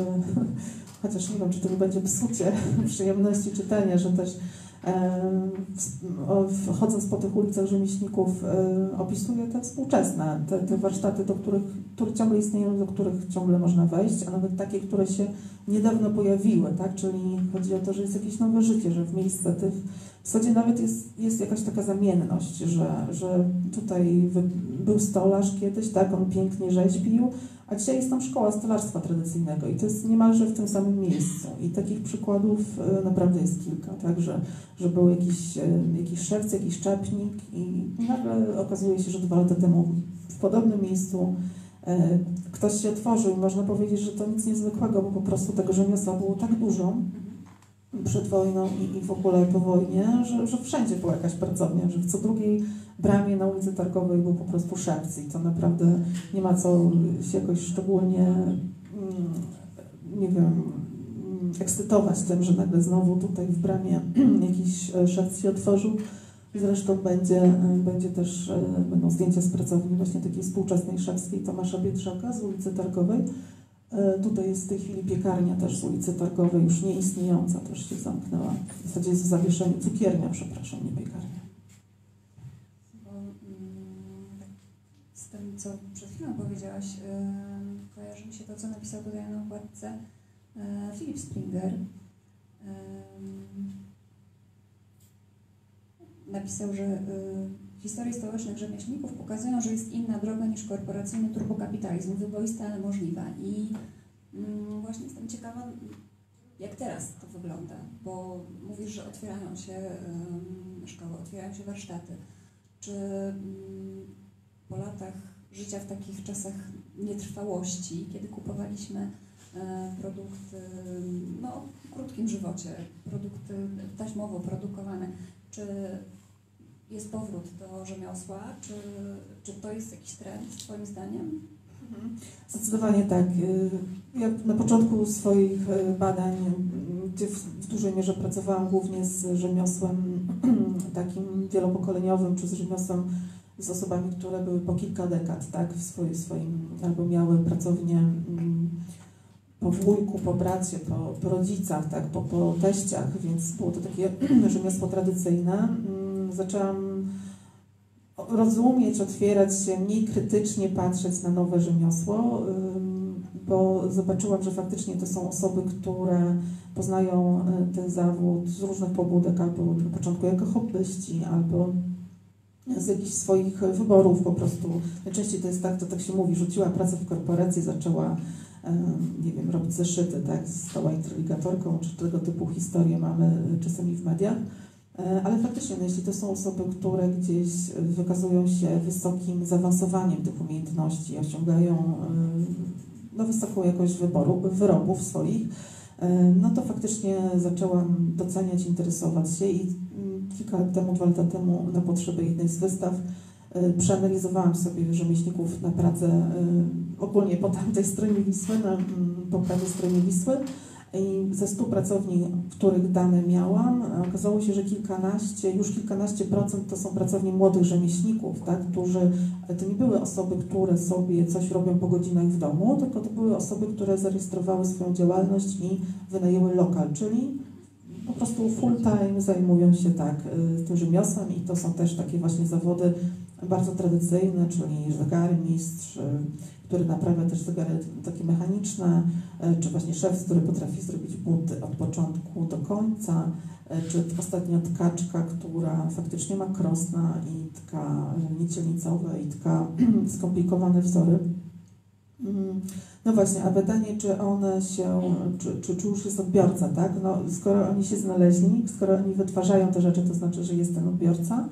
chociaż nie wiem, czy to będzie psucie przyjemności czytania, że też chodząc po tych ulicach rzemieślników e, opisuję te współczesne, te, te warsztaty, do których, które ciągle istnieją, do których ciągle można wejść, a nawet takie, które się niedawno pojawiły, tak? Czyli chodzi o to, że jest jakieś nowe życie, że w miejsce tych, w zasadzie nawet jest, jest jakaś taka zamienność, że, że tutaj był stolarz kiedyś, tak, on pięknie rzeźbił, a dzisiaj jest tam szkoła stolarstwa tradycyjnego i to jest niemalże w tym samym miejscu. I takich przykładów e, naprawdę jest kilka, tak, że, był jakiś, e, jakiś szewc, jakiś czepnik i nagle okazuje się, że dwa lata temu w podobnym miejscu e, ktoś się otworzył i można powiedzieć, że to nic niezwykłego, bo po prostu tego rzemiosła było tak dużo przed wojną i, i w ogóle po wojnie, że, że wszędzie była jakaś pracownia, że w co drugiej bramie na ulicy Targowej był po prostu szewc i to naprawdę nie ma co się jakoś szczególnie, mm, nie wiem, mm, ekscytować tym, że nagle znowu tutaj w bramie jakiś e, szewc się otworzył. Zresztą będzie, e, będzie też, e, będą zdjęcia z pracowni właśnie takiej współczesnej szewskiej Tomasza Biedrzaka z ulicy Targowej. E, Tutaj jest w tej chwili piekarnia też z ulicy Targowej, już nieistniejąca, też się zamknęła. W zasadzie jest w zawieszeniu, cukiernia, przepraszam, nie piekarnia. Bo, mm, z tym, co przed chwilą powiedziałaś, kojarzy mi się to, co napisał tutaj na okładce y, Philip Springer. Napisał, że historie stołecznych rzemieślników pokazują, że jest inna droga niż korporacyjny turbokapitalizm, wyboista, ale możliwa. I mm, właśnie jestem ciekawa, jak teraz to wygląda, bo mówisz, że otwierają się szkoły, otwierają się warsztaty. Czy mm, po latach życia w takich czasach nietrwałości, kiedy kupowaliśmy e, produkty no, o krótkim żywocie, produkty taśmowo produkowane, czy jest powrót do rzemiosła, czy, czy to jest jakiś trend Twoim zdaniem? Zdecydowanie tak. Y, Ja na początku swoich y, badań, y, gdzie w, w dużej mierze pracowałam głównie z rzemiosłem takim wielopokoleniowym, czy z rzemiosłem z osobami, które były po kilka dekad, tak, w swoim, swoim albo miały pracownię mm, po wujku, po bracie, po, po rodzicach, tak, po, po teściach, więc było to takie rzemiosło tradycyjne. Mm, Zaczęłam rozumieć, otwierać się, mniej krytycznie patrzeć na nowe rzemiosło, bo zobaczyłam, że faktycznie to są osoby, które poznają y, ten zawód z różnych pobudek, albo na początku jako hobbyści, albo z jakichś swoich wyborów po prostu. Najczęściej to jest tak, to tak się mówi, rzuciła pracę w korporacji, zaczęła, nie wiem, robić zeszyty, tak, stała introligatorką, czy tego typu historie mamy czasami w mediach. E, Ale faktycznie, no, jeśli to są osoby, które gdzieś wykazują się wysokim zaawansowaniem tych umiejętności, osiągają e, no, wysoką jakość wyboru, wyrobów swoich, e, no to faktycznie zaczęłam doceniać, interesować się i mm, kilka lat temu, dwa lata temu na potrzeby jednej z wystaw przeanalizowałam sobie rzemieślników na e, ogólnie po tamtej stronie Wisły, na, mm, po prawej stronie Wisły. I ze 100 pracowni, których dane miałam, okazało się, że kilkanaście, już kilkanaście procent to są pracownie młodych rzemieślników, tak, którzy, to nie były osoby, które sobie coś robią po godzinach w domu, tylko to były osoby, które zarejestrowały swoją działalność i wynajęły lokal, czyli po prostu full time zajmują się tak y, tym rzemiosłem i to są też takie właśnie zawody bardzo tradycyjne, czyli zegarmistrz, y, który naprawia też zegary takie mechaniczne, y, czy właśnie szef, który potrafi zrobić buty od początku do końca, y, czy ostatnio tkaczka, która faktycznie ma krosna i tka nicielnicowe i tka skomplikowane wzory. Mm, No właśnie, a pytanie, czy one się, czy, czy, czy już jest odbiorca, tak? No, skoro oni się znaleźli, skoro oni wytwarzają te rzeczy, to znaczy, że jest ten odbiorca.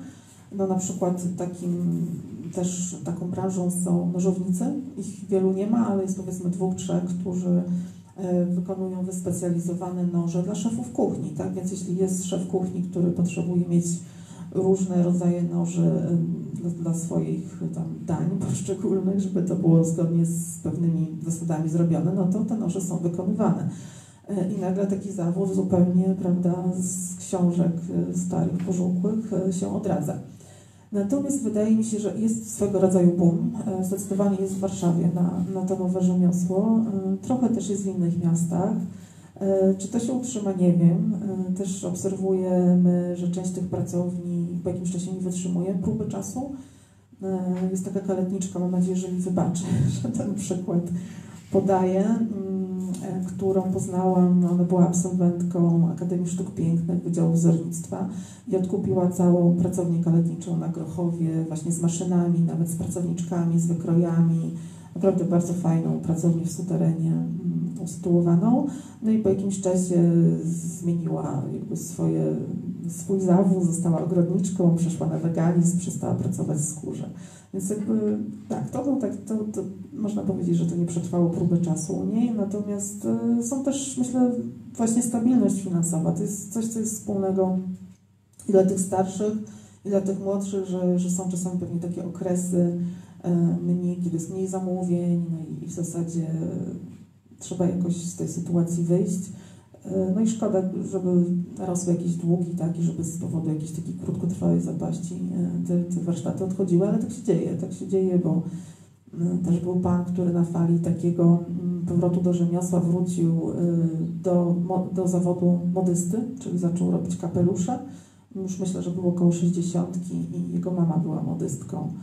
No na przykład takim też taką branżą są nożownicy. Ich wielu nie ma, ale jest powiedzmy dwóch, trzech, którzy e, wykonują wyspecjalizowane noże dla szefów kuchni, tak? Więc jeśli jest szef kuchni, który potrzebuje mieć różne rodzaje noży dla, dla swoich tam dań poszczególnych, żeby to było zgodnie z pewnymi zasadami zrobione, no to te noże są wykonywane. E, I nagle taki zawód zupełnie, prawda, z książek e, starych, pożółkłych się odradza. Natomiast wydaje mi się, że jest swego rodzaju boom. E, Zdecydowanie jest w Warszawie na, na to nowe rzemiosło. E, Trochę też jest w innych miastach. E, Czy to się utrzyma, nie wiem. Też obserwujemy, że część tych pracowni po jakimś czasie nie wytrzymuje próby czasu. Jest taka kaletniczka, mam nadzieję, że mi wybaczy, że ten przykład podaję, którą poznałam. Ona była absolwentką Akademii Sztuk Pięknych Wydziału Wzornictwa i odkupiła całą pracownię kaletniczą na Grochowie, właśnie z maszynami, nawet z pracowniczkami, z wykrojami. Naprawdę bardzo fajną pracownię w suterenie mm, usytuowaną. No i po jakimś czasie zmieniła jakby swoje, swój zawód, została ogrodniczką, przeszła na weganizm, przestała pracować w skórze. Więc jakby tak, to, był tak, to, to można powiedzieć, że to nie przetrwało próby czasu u niej, natomiast y, są też, myślę, właśnie stabilność finansowa. To jest coś, co jest wspólnego i dla tych starszych, i dla tych młodszych, że, że są czasami pewnie takie okresy mniej, kiedy jest mniej zamówień, no i w zasadzie trzeba jakoś z tej sytuacji wyjść. E, No i szkoda, żeby rosły jakieś długi, tak, i żeby z powodu jakiejś takiej krótkotrwałej zapaści e, te, te warsztaty odchodziły, ale tak się dzieje, tak się dzieje, bo e, też był pan, który na fali takiego mm, powrotu do rzemiosła wrócił e, do, do zawodu modysty, czyli zaczął robić kapelusze. Już myślę, że było około 60 i jego mama była modystką.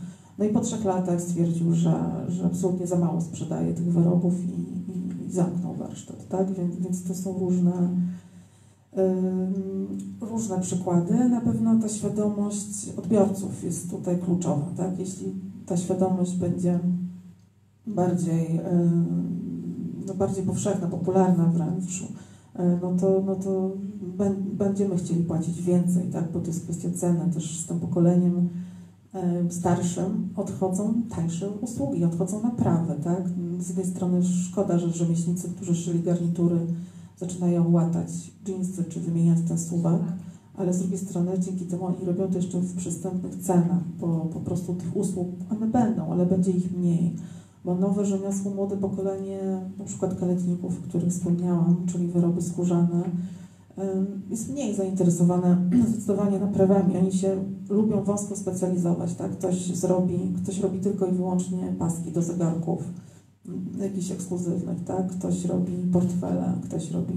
No i po trzech latach stwierdził, że, że absolutnie za mało sprzedaje tych wyrobów i, i, i zamknął warsztat, tak? Więc, więc to są różne, różne przykłady. Na pewno ta świadomość odbiorców jest tutaj kluczowa, tak? Jeśli ta świadomość będzie bardziej, no bardziej powszechna, popularna wręcz, y, no to, no to bę- będziemy chcieli płacić więcej, tak? Bo to jest kwestia ceny też z tym pokoleniem em, starszym odchodzą tańsze usługi, odchodzą naprawy, tak? Z jednej strony szkoda, że rzemieślnicy, którzy szyli garnitury, zaczynają łatać dżinsy czy wymieniać ten suwak, ale z drugiej strony dzięki temu oni robią to jeszcze w przystępnych cenach, bo po prostu tych usług one będą, ale będzie ich mniej. Bo nowe rzemiosło, młode pokolenie, na przykład kaletników, o których wspomniałam, czyli wyroby skórzane, jest mniej zainteresowane zdecydowanie naprawami. Oni się lubią wąsko specjalizować, tak? Ktoś zrobi, ktoś robi tylko i wyłącznie paski do zegarków, m, jakichś ekskluzywnych, tak? Ktoś robi portfele, ktoś robi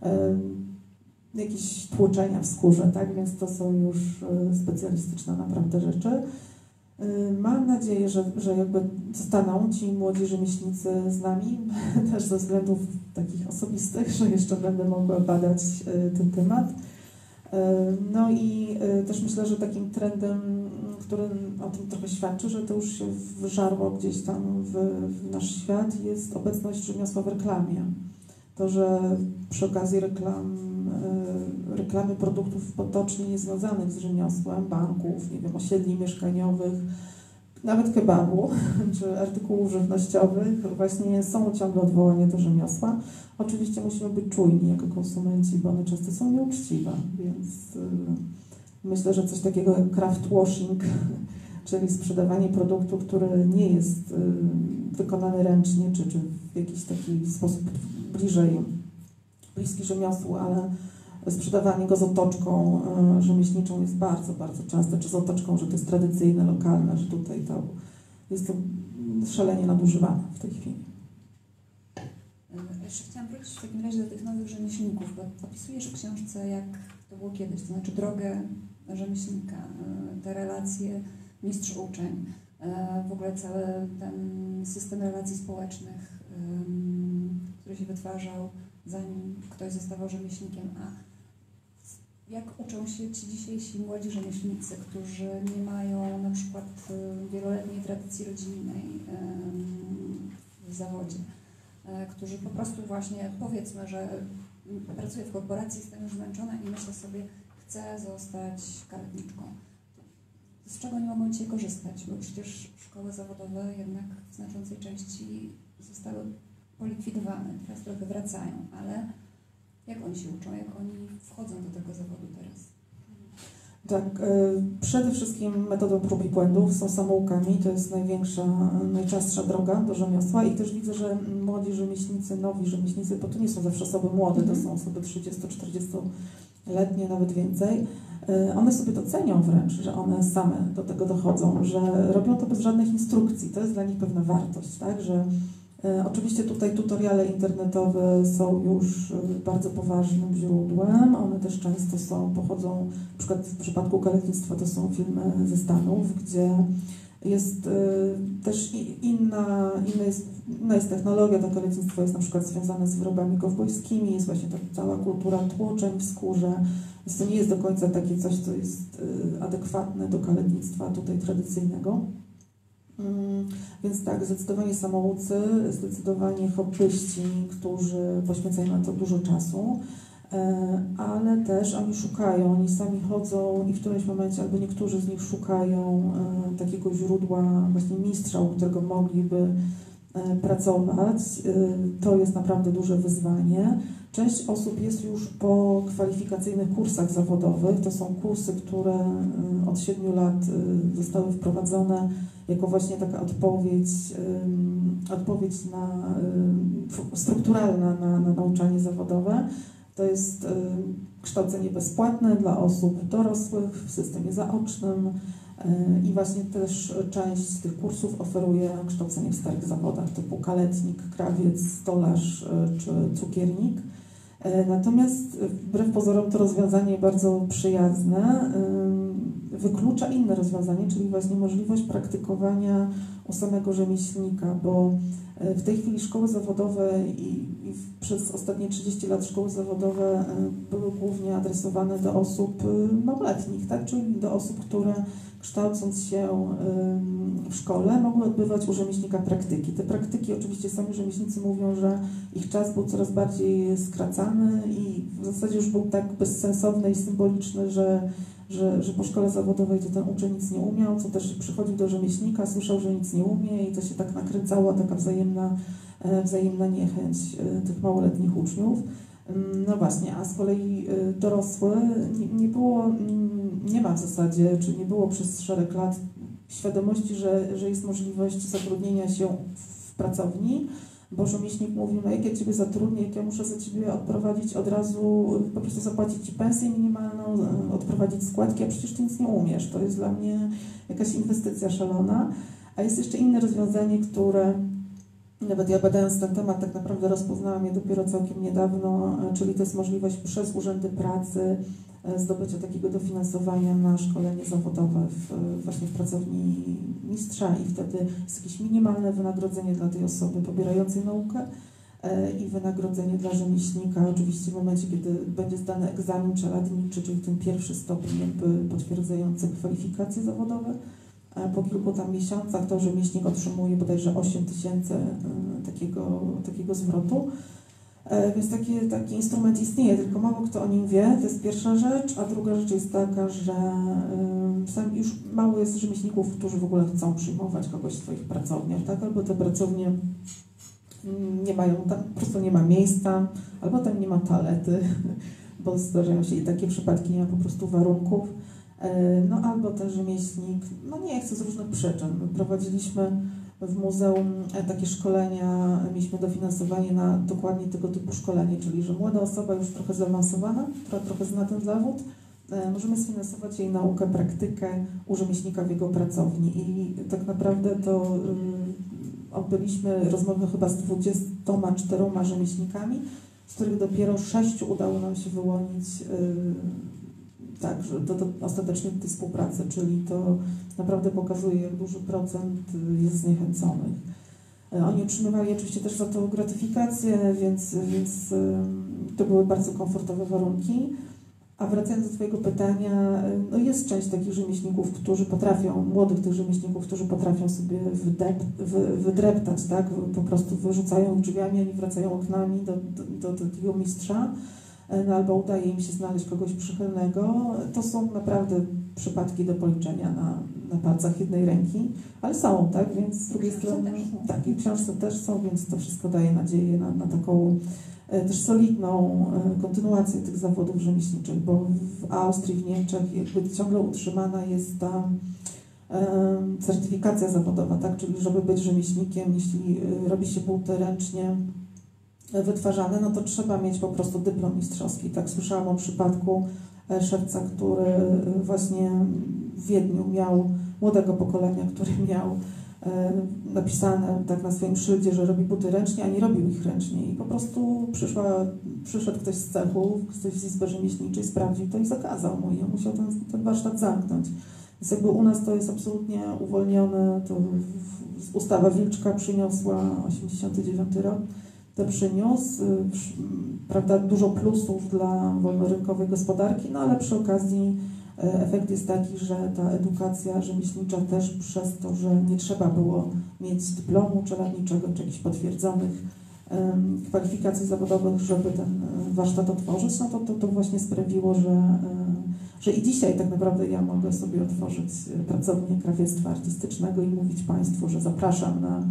em, jakieś tłoczenia w skórze, tak? Więc to są już e, specjalistyczne naprawdę rzeczy. E, Mam nadzieję, że, że jakby zostaną ci młodzi rzemieślnicy z nami, też ze względów takich osobistych, że jeszcze będę mogła badać e, ten temat. E, No i też myślę, że takim trendem, który o tym trochę świadczy, że to już się wżarło gdzieś tam w, w nasz świat, jest obecność rzemiosła w reklamie. To, że przy okazji reklam, reklamy produktów potocznie niezwiązanych z rzemiosłem, banków, nie wiem, osiedli mieszkaniowych, nawet kebabu czy artykułów żywnościowych, właśnie są ciągle odwołania do rzemiosła. Oczywiście musimy być czujni jako konsumenci, bo one często są nieuczciwe, więc y, myślę, że coś takiego jak craft washing, czyli sprzedawanie produktu, który nie jest y, wykonany ręcznie, czy, czy w jakiś taki sposób bliżej, bliski rzemiosłu, ale sprzedawanie go z otoczką y, rzemieślniczą jest bardzo, bardzo częste, czy z otoczką, że to jest tradycyjne, lokalne, że tutaj to jest to szalenie nadużywane w tej chwili. E, Jeszcze chciałam wrócić w takim razie do tych nowych rzemieślników, bo opisujesz w książce, jak to było kiedyś, to znaczy drogę rzemieślnika, e, te relacje mistrz-uczeń, e, w ogóle cały ten system relacji społecznych, który się wytwarzał, zanim ktoś zostawał rzemieślnikiem. A jak uczą się ci dzisiejsi młodzi rzemieślnicy, którzy nie mają na przykład e, wieloletniej tradycji rodzinnej w zawodzie? e, którzy po prostu właśnie powiedzmy, że mm, pracuję w korporacji, jestem już zmęczona i myślę sobie, chcę zostać karetniczką. Z czego nie mogą dzisiaj korzystać? Bo przecież szkoły zawodowe jednak w znaczącej części zostały polikwidowane, teraz trochę wracają, ale jak oni się uczą, jak oni wchodzą do tego zawodu teraz? Tak, y, przede wszystkim metodą prób i błędów są samoukami, to jest największa, najczęstsza droga do rzemiosła. I też widzę, że młodzi rzemieślnicy, nowi rzemieślnicy, bo to nie są zawsze osoby młode, to Mhm. są osoby 30-40-letnie, nawet więcej, y, one sobie to cenią wręcz, że one same do tego dochodzą, że robią to bez żadnych instrukcji, to jest dla nich pewna wartość, tak, że Oczywiście tutaj tutoriale internetowe są już y, bardzo poważnym źródłem. One też często są, pochodzą na przykład w przypadku kaletnictwa to są filmy ze Stanów, gdzie jest y, też inna, inna, jest, inna jest technologia, to kaletnictwo jest na przykład związane z wyrobami kowbojskimi, jest właśnie ta cała kultura tłoczeń w skórze, więc to nie jest do końca takie coś, co jest adekwatne do kaletnictwa tutaj tradycyjnego. Mm, Więc tak, zdecydowanie samoucy, zdecydowanie hobbyści, którzy poświęcają na to dużo czasu. E, ale też oni szukają, oni sami chodzą i w którymś momencie, albo niektórzy z nich szukają e, takiego źródła, właśnie mistrza, u którego mogliby e, pracować. To jest naprawdę duże wyzwanie. Część osób jest już po kwalifikacyjnych kursach zawodowych. To są kursy, które e, od 7 lat e, zostały wprowadzone jako właśnie taka odpowiedź, odpowiedź na, f- strukturalna na, na nauczanie zawodowe. To jest kształcenie bezpłatne dla osób dorosłych w systemie zaocznym i właśnie też część z tych kursów oferuje kształcenie w starych zawodach typu kaletnik, krawiec, stolarz czy cukiernik. E, Natomiast wbrew pozorom to rozwiązanie bardzo przyjazne wyklucza inne rozwiązanie, czyli właśnie możliwość praktykowania u samego rzemieślnika, bo e, w tej chwili szkoły zawodowe i, i przez ostatnie 30 lat szkoły zawodowe e, były głównie adresowane do osób e, małoletnich, tak? czyli do osób, które kształcąc się w szkole mogły odbywać u rzemieślnika praktyki. Te praktyki oczywiście sami rzemieślnicy mówią, że ich czas był coraz bardziej skracany i w zasadzie już był tak bezsensowny i symboliczny, że, że, że po szkole zawodowej to ten uczeń nic nie umiał, co też przychodził do rzemieślnika, słyszał, że nic nie umie i to się tak nakręcała taka wzajemna, e, wzajemna niechęć e, tych małoletnich uczniów. Ym, No właśnie, a z kolei e, dorosły nie, nie było, mm, nie ma w zasadzie, czy nie było przez szereg lat świadomości, że, że jest możliwość zatrudnienia się w pracowni, bo rzemieślnik mówił, no jak ja Ciebie zatrudnię, jak ja muszę za Ciebie odprowadzić od razu, po prostu zapłacić Ci pensję minimalną, odprowadzić składki, a przecież Ty nic nie umiesz. To jest dla mnie jakaś inwestycja szalona. A jest jeszcze inne rozwiązanie, które nawet ja badając ten temat tak naprawdę rozpoznałam je dopiero całkiem niedawno, e, czyli to jest możliwość przez urzędy pracy e, zdobycia takiego dofinansowania na szkolenie zawodowe w, właśnie w pracowni mistrza i wtedy jest jakieś minimalne wynagrodzenie dla tej osoby pobierającej naukę e, i wynagrodzenie dla rzemieślnika, oczywiście w momencie, kiedy będzie zdany egzamin czeladniczy, czyli ten pierwszy stopień jakby potwierdzający kwalifikacje zawodowe. A po kilku tam miesiącach to rzemieślnik otrzymuje bodajże 8 tysięcy e, takiego, takiego zwrotu. E, Więc taki, taki instrument istnieje, tylko mało kto o nim wie, to jest pierwsza rzecz, a druga rzecz jest taka, że sam już mało jest rzemieślników, którzy w ogóle chcą przyjmować kogoś w swoich pracowniach, tak? Albo te pracownie mm, nie mają, tam po prostu nie ma miejsca, albo tam nie ma toalety, bo zdarzają się i takie przypadki, nie ma po prostu warunków. E, No albo ten rzemieślnik, no nie chce z różnych przyczyn. My prowadziliśmy w muzeum e, takie szkolenia, mieliśmy dofinansowanie na dokładnie tego typu szkolenie, czyli że młoda osoba już trochę zaawansowana, która trochę zna ten zawód, e, możemy sfinansować jej naukę, praktykę u rzemieślnika w jego pracowni. I tak naprawdę to odbyliśmy rozmowę chyba z 24 rzemieślnikami, z których dopiero sześciu udało nam się wyłonić y, tak, że do, do ostatecznie tej współpracy, czyli to naprawdę pokazuje, jak duży procent y, jest zniechęconych. Y, Oni otrzymywali oczywiście też za to gratyfikację, więc, więc y, to były bardzo komfortowe warunki. A wracając do Twojego pytania, no jest część takich rzemieślników, którzy potrafią, młodych tych rzemieślników, którzy potrafią sobie wydep, wy, wydreptać, tak? Po prostu wyrzucają drzwiami, oni wracają oknami do, do, do takiego mistrza, no, albo udaje im się znaleźć kogoś przychylnego. To są naprawdę przypadki do policzenia na, na palcach jednej ręki, ale są, tak? Więc z drugiej strony, tak, i książce też są, więc to wszystko daje nadzieję na, na taką e, też solidną e, kontynuację tych zawodów rzemieślniczych, bo w Austrii, w Niemczech jakby ciągle utrzymana jest ta e, certyfikacja zawodowa, tak? Czyli żeby być rzemieślnikiem, jeśli e, robi się buty ręcznie e, wytwarzane, no to trzeba mieć po prostu dyplom mistrzowski. Tak słyszałam o przypadku e, szewca, który e, właśnie w Wiedniu miał młodego pokolenia, który miał e, napisane tak na swoim szyldzie, że robi buty ręcznie, a nie robił ich ręcznie. I po prostu przyszła, przyszedł ktoś z cechu, ktoś z Izby Rzemieślniczej, sprawdził to i zakazał mu i on musiał ten, ten warsztat zamknąć. Więc jakby u nas to jest absolutnie uwolnione, to ustawa Wilczka przyniosła 89 rok, to przyniósł, prawda, dużo plusów dla wolnorynkowej gospodarki, no ale przy okazji e, efekt jest taki, że ta edukacja rzemieślnicza też przez to, że nie trzeba było mieć dyplomu czeladniczego czy jakichś potwierdzonych kwalifikacji zawodowych, żeby ten e, warsztat otworzyć, no to, to, to właśnie sprawiło, że, e, że i dzisiaj tak naprawdę ja mogę sobie otworzyć pracownię krawiectwa artystycznego i mówić Państwu, że zapraszam na,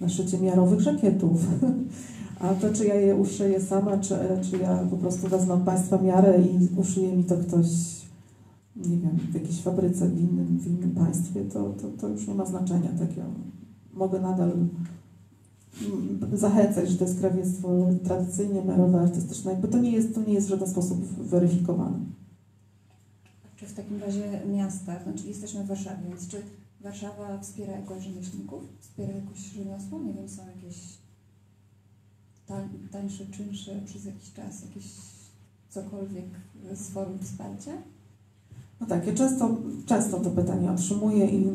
na szycie miarowych żakietów. A to, czy ja je uszyję sama, czy, czy ja po prostu wezmę Państwa miarę i uszyje mi to ktoś, nie wiem, w jakiejś fabryce w innym, w innym państwie, to, to, to już nie ma znaczenia. Tak ja mogę nadal zachęcać, że to jest krawiectwo tradycyjnie, miarowe, artystyczne. Jakby to nie jest, to nie jest w żaden sposób weryfikowane. Czy w takim razie miasta, znaczy jesteśmy w Warszawie, więc czy Warszawa wspiera jakoś rzemieślników? Wspiera jakoś rzemiosło? Nie wiem, są jakieś tańsze czynsze przez jakiś czas, jakieś cokolwiek z form wsparcia? No tak, ja często, często to pytanie otrzymuję i e,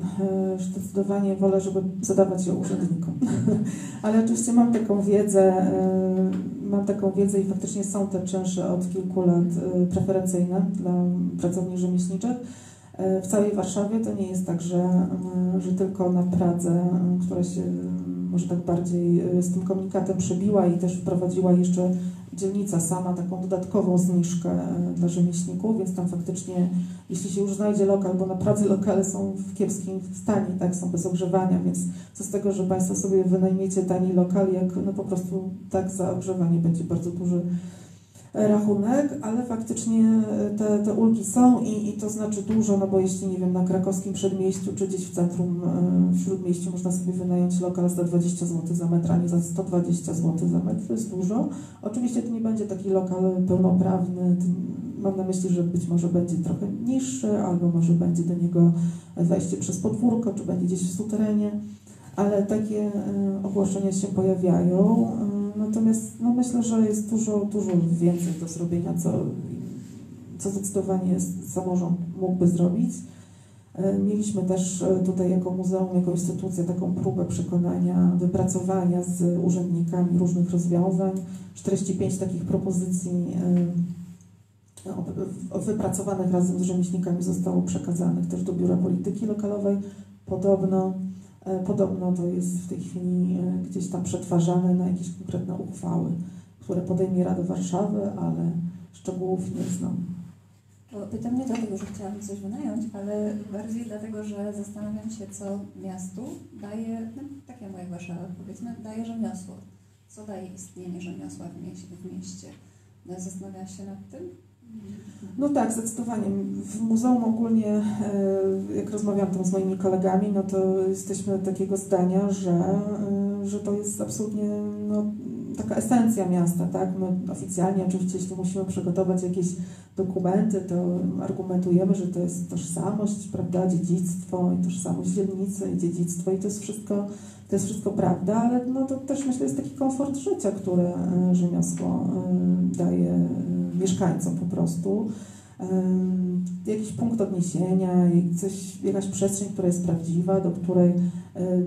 zdecydowanie wolę, żeby zadawać je urzędnikom. Ale oczywiście mam taką wiedzę, e, mam taką wiedzę i faktycznie są te czynsze od kilku lat e, preferencyjne dla pracowni rzemieślniczych. W całej Warszawie to nie jest tak, że, że tylko na Pradze, która się może tak bardziej e, z tym komunikatem przebiła i też wprowadziła jeszcze dzielnica sama taką dodatkową zniżkę e, dla rzemieślników, więc tam faktycznie, jeśli się już znajdzie lokal, bo naprawdę lokale są w kiepskim stanie, tak, są bez ogrzewania, więc co z tego, że Państwo sobie wynajmiecie tani lokal, jak no po prostu tak za ogrzewanie będzie bardzo duży rachunek, ale faktycznie e, te, te ulgi są i, i to znaczy dużo, no bo jeśli, nie wiem, na krakowskim przedmieściu czy gdzieś w centrum, e, w śródmieściu można sobie wynająć lokal za 20 zł za metr, a nie za 120 zł za metr, to jest dużo. Oczywiście to nie będzie taki lokal pełnoprawny, mam na myśli, że być może będzie trochę niższy, albo może będzie do niego wejście przez podwórko, czy będzie gdzieś w suterenie, ale takie e, ogłoszenia się pojawiają. Natomiast no, myślę, że jest dużo, dużo więcej do zrobienia, co, co zdecydowanie samorząd mógłby zrobić. E, Mieliśmy też e, tutaj jako muzeum, jako instytucja taką próbę przekonania, wypracowania z urzędnikami różnych rozwiązań. 45 takich propozycji e, wypracowanych razem z rzemieślnikami zostało przekazanych też do Biura Polityki Lokalowej. Podobno, podobno to jest w tej chwili e, gdzieś tam przetwarzane na jakieś konkretne uchwały, które podejmie Rada Warszawy, ale szczegółów nie znam. Pytam nie dlatego, że chciałam coś wynająć, ale bardziej dlatego, że zastanawiam się, co miastu daje, no, tak jak moja Warszawa powiedzmy, daje rzemiosło. Co daje istnienie rzemiosła w mieście? W mieście? No, Zastanawiałaś się nad tym? No tak, zdecydowanie. W muzeum ogólnie, e, jak rozmawiam tam z moimi kolegami, no to jesteśmy takiego zdania, że, e, że to jest absolutnie no, taka esencja miasta, tak? My oficjalnie oczywiście, jeśli musimy przygotować jakieś dokumenty, to argumentujemy, że to jest tożsamość, prawda, dziedzictwo i tożsamość dzielnicy i dziedzictwo i to jest wszystko, to jest wszystko prawda, ale no to też myślę jest taki komfort życia, który e, rzemiosło daje mieszkańcom po prostu. Jakiś punkt odniesienia, coś, jakaś przestrzeń, która jest prawdziwa, do której y,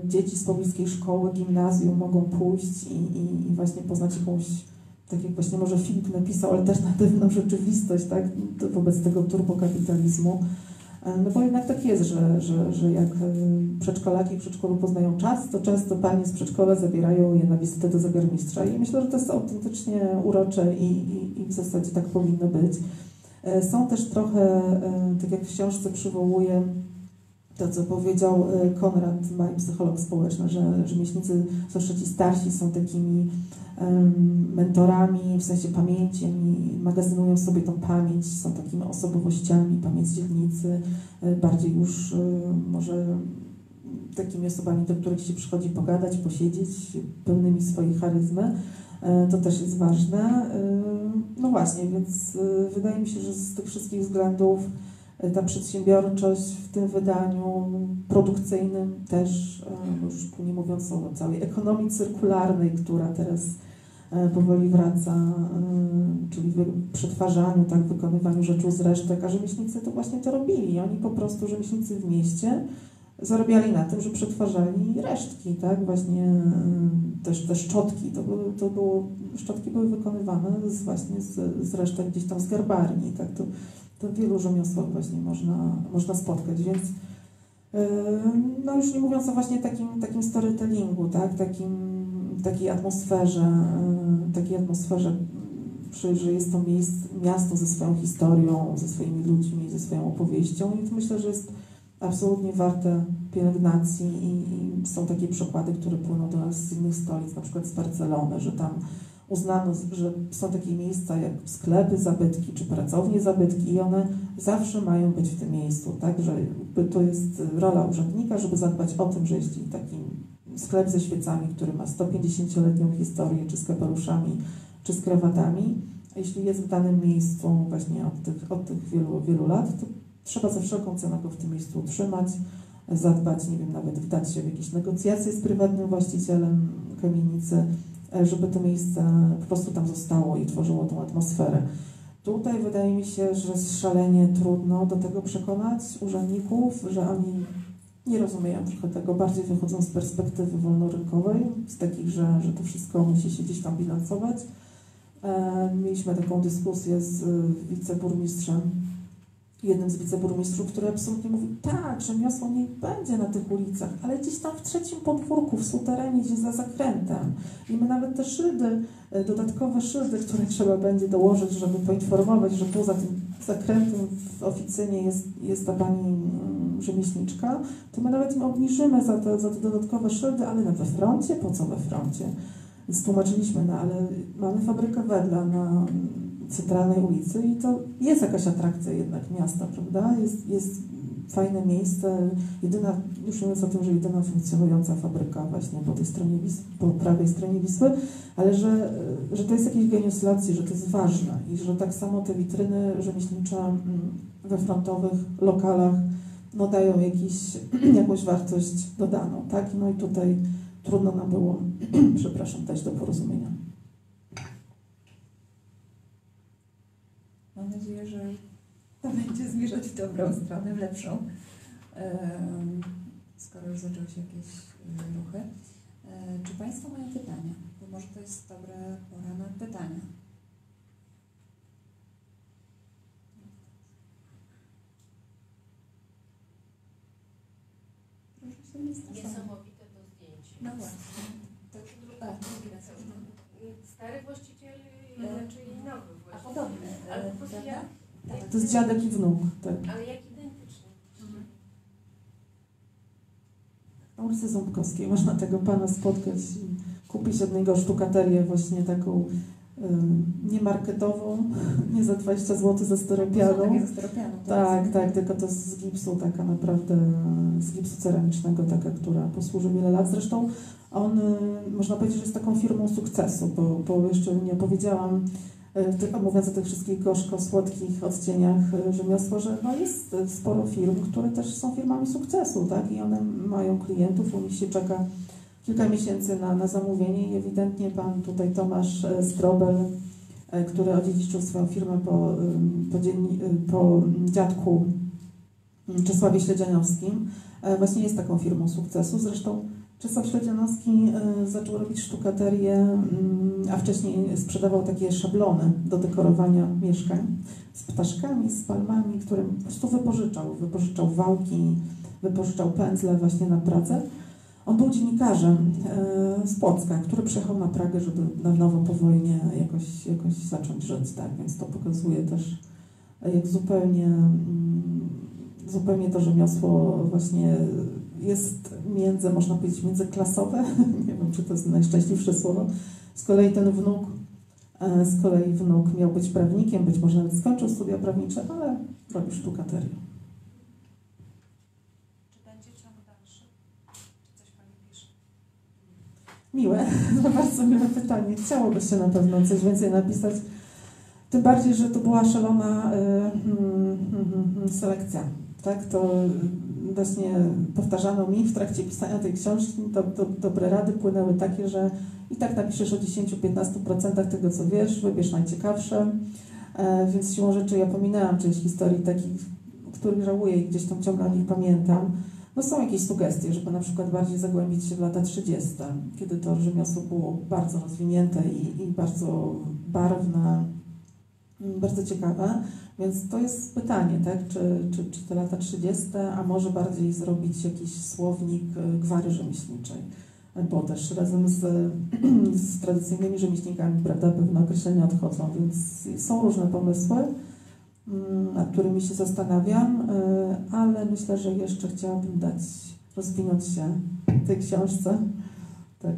dzieci z pobliskiej szkoły, gimnazjum mogą pójść i, i, i właśnie poznać jakąś, tak jak właśnie może Filip napisał, alternatywną rzeczywistość, tak, wobec tego turbokapitalizmu. E, No bo jednak tak jest, że, że, że jak y, przedszkolaki w przedszkolu poznają czas, to często panie z przedszkola zabierają je na wizytę do zegarmistrza i myślę, że to jest autentycznie urocze i, i, i w zasadzie tak powinno być. E, Są też trochę, e, tak jak w książce przywołuję to, co powiedział e, Konrad, Maj, psycholog społeczny, że rzemieślnicy, zwłaszcza ci starsi, są takimi mentorami, w sensie pamięci, oni magazynują sobie tą pamięć, są takimi osobowościami, pamięć dzielnicy, e, bardziej już e, może takimi osobami, do których się przychodzi pogadać, posiedzieć, pełnymi swojej charyzmy. To też jest ważne. No właśnie, więc wydaje mi się, że z tych wszystkich względów ta przedsiębiorczość w tym wydaniu produkcyjnym też, e, już tu nie mówiąc o całej ekonomii cyrkularnej, która teraz e, powoli wraca, e, czyli wy- przetwarzaniu, tak, wykonywaniu rzeczy z resztek, a rzemieślnicy to właśnie to robili. Oni po prostu, rzemieślnicy w mieście, zarabiali na tym, że przetwarzali resztki, tak, właśnie y, też te szczotki, to to było, szczotki były wykonywane z, właśnie z, z resztek gdzieś tam z garbarni, tak, to, to wielu rzemiosłach właśnie można, można spotkać, więc y, no już nie mówiąc o właśnie takim, takim storytellingu, tak, takim, takiej atmosferze, y, takiej atmosferze, że, jest to miejsc, miasto ze swoją historią, ze swoimi ludźmi, ze swoją opowieścią i myślę, że jest absolutnie warte pielęgnacji i, i są takie przykłady, które płyną do nas z innych stolic, na przykład z Barcelony, że tam uznano, że są takie miejsca jak sklepy zabytki czy pracownie zabytki i one zawsze mają być w tym miejscu, tak, że to jest rola urzędnika, żeby zadbać o tym, że jeśli taki sklep ze świecami, który ma 150-letnią historię, czy z kapeluszami, czy z krawatami, jeśli jest w danym miejscu właśnie od tych, od tych wielu, wielu lat, to trzeba za wszelką cenę go w tym miejscu utrzymać, zadbać, nie wiem, nawet wdać się w jakieś negocjacje z prywatnym właścicielem kamienicy, e, żeby to miejsce po prostu tam zostało i tworzyło tą atmosferę. Tutaj wydaje mi się, że szalenie trudno do tego przekonać urzędników, że oni nie rozumieją trochę tego, bardziej wychodzą z perspektywy wolnorynkowej, z takich, że, że to wszystko musi się gdzieś tam bilansować. E, Mieliśmy taką dyskusję z y, wiceburmistrzem jednym z wiceburmistrzów, który absolutnie mówi, tak, rzemiosło niech będzie na tych ulicach, ale gdzieś tam w trzecim podwórku, w suterenie, gdzieś za zakrętem. I my nawet te szyldy, e, dodatkowe szyldy, które trzeba będzie dołożyć, żeby poinformować, że poza tym zakrętem w oficynie jest, jest ta pani mm, rzemieślniczka, to my nawet im obniżymy za te, za te dodatkowe szyldy, ale na we froncie? Po co we froncie? Więc tłumaczyliśmy, no ale mamy fabrykę wedla na centralnej ulicy i to jest jakaś atrakcja jednak miasta, prawda? Jest, jest fajne miejsce, jedyna, już mówiąc o tym, że jedyna funkcjonująca fabryka właśnie po tej stronie po prawej stronie Wisły, ale że, że to jest jakiś geniusz racji, że to jest ważne i że tak samo te witryny rzemieślnicze mm, we frontowych lokalach no dają jakiś, jakąś wartość dodaną, tak? No i tutaj trudno nam było, przepraszam, dać do porozumienia. Mam nadzieję, że to będzie zmierzać w dobrą stronę, w lepszą. Skoro już zaczęły się jakieś y, ruchy. E, Czy Państwo mają pytania? Bo może to jest dobra pora na pytania. Proszę się nie stresować. Niesamowite to zdjęcie. No właśnie. To, a, raz. Stary właściciel, E, znaczy i nowy A właściciel. podobny, Ale po prostu prawda? jak, Tak. To jest dziadek i wnuk, tak. ale jak identyczny. Na ulicy Ząbkowskiej można tego pana spotkać i kupić od niego sztukaterię właśnie taką ym, nie marketową, nie za 20 zł ze styropianu. Tak, tak, tylko to z gipsu, taka naprawdę, z gipsu ceramicznego, taka, która posłuży wiele lat. Zresztą on, y, można powiedzieć, że jest taką firmą sukcesu, bo, bo jeszcze nie powiedziałam, w tych- mówiąc o tych wszystkich gorzko-słodkich odcieniach y, rzemiosła, że no jest y, sporo firm, które też są firmami sukcesu, tak, i one mają klientów, u nich się czeka kilka miesięcy na, na zamówienie i ewidentnie pan tutaj Tomasz Strobel e, który odziedziczył swoją firmę po, po, po dziadku Czesławie Śledzianowskim. E, Właśnie jest taką firmą sukcesu. Zresztą Czesław Śledzianowski zaczął robić sztukaterię, a wcześniej sprzedawał takie szablony do dekorowania mieszkań z ptaszkami, z palmami, które po prostu wypożyczał. Wypożyczał wałki, wypożyczał pędzle właśnie na pracę. On był dziennikarzem e, z Płocka, który przyjechał na Pragę, żeby na nowo po wojnie jakoś, jakoś zacząć żyć, tak? Więc to pokazuje też, jak zupełnie, mm, zupełnie to rzemiosło właśnie jest między, można powiedzieć, międzyklasowe. Nie wiem, czy to jest najszczęśliwsze słowo. Z kolei ten wnuk, e, z kolei wnuk miał być prawnikiem, być może nawet skończył studia prawnicze, ale robi sztukaterię. Czy będzie ciąg dalszy? Czy coś Pani pisze? Miłe, to bardzo miłe pytanie. Chciałoby się na pewno coś więcej napisać. Tym bardziej, że to była szalona y, mm, mm, mm, selekcja. Tak, to właśnie powtarzano mi w trakcie pisania tej książki, to, to, dobre rady płynęły takie, że i tak napiszesz o 10-15% tego, co wiesz, wybierz najciekawsze. E, więc siłą rzeczy ja pominęłam część historii takich, których żałuję i gdzieś tam ciągle o nich pamiętam. No są jakieś sugestie, żeby na przykład bardziej zagłębić się w lata 30., kiedy to rzemiosło było bardzo rozwinięte i, i bardzo barwne, mm, bardzo ciekawe. Więc to jest pytanie, tak? Czy, czy, czy te lata 30., a może bardziej zrobić jakiś słownik y, gwary rzemieślniczej, bo też razem z, z tradycyjnymi rzemieślnikami, prawda, pewne określenia odchodzą, więc są różne pomysły mm, nad którymi się zastanawiam, y, ale myślę, że jeszcze chciałabym dać rozwinąć się tej książce. Tak.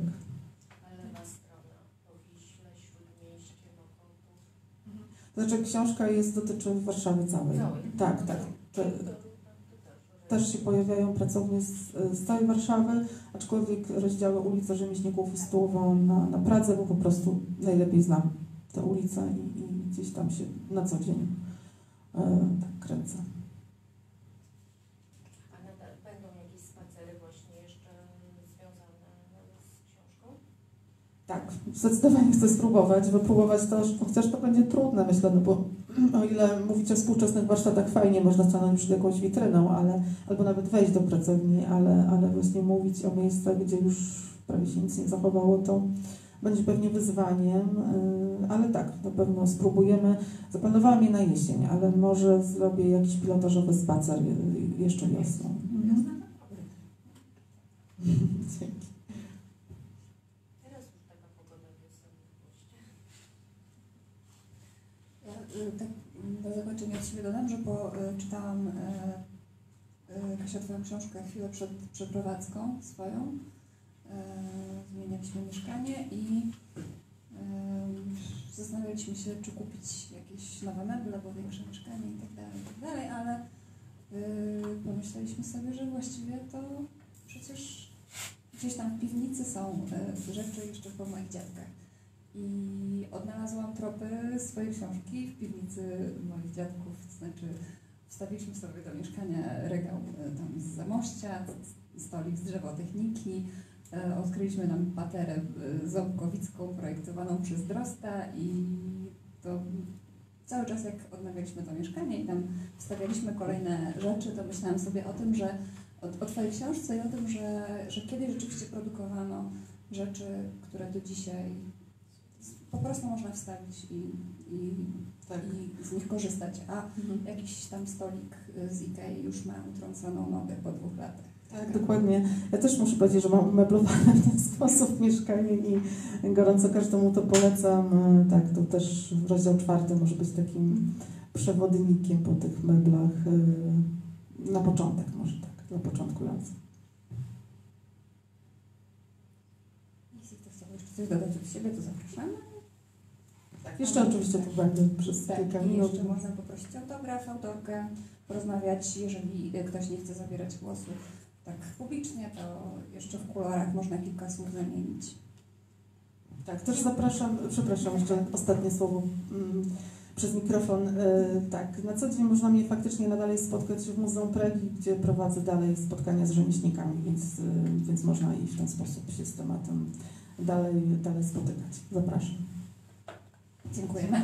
Znaczy książka jest, dotyczy Warszawy całej. Całej. Tak, tak. To też się pojawiają pracownie z, z całej Warszawy, aczkolwiek rozdziały ulica Rzemieślników i Stółowa na, na Pradze, bo po prostu najlepiej znam tę ulicę i, i gdzieś tam się na co dzień e, tak kręcę. A nadal będą jakieś spacery właśnie jeszcze związane z książką? Tak, zdecydowanie chcę spróbować, wypróbować to, chociaż to będzie trudne, myślę, no bo o ile mówić o współczesnych warsztatach fajnie, można stanąć przed jakąś witryną, ale, albo nawet wejść do pracowni, ale, ale właśnie mówić o miejscach, gdzie już prawie się nic nie zachowało, to będzie pewnie wyzwaniem, yy, ale tak, na pewno spróbujemy. Zaplanowałam je na jesień, ale może zrobię jakiś pilotażowy spacer yy, jeszcze wiosną. Mhm. Dzięki. Teraz już taka pogoda wiosenna właśnie. Ja y, tak mm, do zakończenia od siebie dodam, że po, y, czytałam y, y, Kasia Twoją książkę chwilę przed przeprowadzką swoją. Y, Zmienialiśmy mieszkanie i y, zastanawialiśmy się, czy kupić jakieś nowe meble, bo większe mieszkanie i tak dalej, i tak dalej, ale y, pomyśleliśmy sobie, że właściwie to przecież gdzieś tam w piwnicy są y, rzeczy jeszcze po moich dziadkach. I odnalazłam tropy swojej książki w piwnicy moich dziadków, to znaczy wstawiliśmy sobie do mieszkania regał e, tam z zamościa, stolik z drzewotechniki, e, odkryliśmy tam paterę e, ząbkowicką projektowaną przez Drosta i to cały czas jak odnawialiśmy to mieszkanie i tam wstawialiśmy kolejne rzeczy, to myślałam sobie o tym, że o, o Twojej książce i o tym, że, że kiedyś rzeczywiście produkowano rzeczy, które do dzisiaj po prostu można wstawić i, i, Tak. i z nich korzystać, a jakiś tam stolik y, z Ikei już ma utrąconą nogę po dwóch latach. Tak, dokładnie. Ja też muszę powiedzieć, że mam umeblowane w ten sposób mieszkanie i gorąco każdemu to polecam. Tak, to też rozdział czwarty może być takim przewodnikiem po tych meblach e, na początek, może tak, dla początkujących. Jeśli ktoś chciał jeszcze coś dodać od siebie, to zapraszamy. Tak, jeszcze oczywiście tu będę przez Tak, kilka minut. jeszcze można poprosić autograf, autorkę, porozmawiać, jeżeli y, ktoś nie chce zabierać głosu tak publicznie, to jeszcze w kuluarach można kilka słów zamienić. Tak, też zapraszam, przepraszam, jeszcze ostatnie słowo mm, przez mikrofon. E, tak, na co dzień można mnie faktycznie nadal spotkać w Muzeum Pragi, gdzie prowadzę dalej spotkania z rzemieślnikami, więc, e, więc można i w ten sposób się z tematem dalej, dalej spotykać. Zapraszam. Dziękujemy.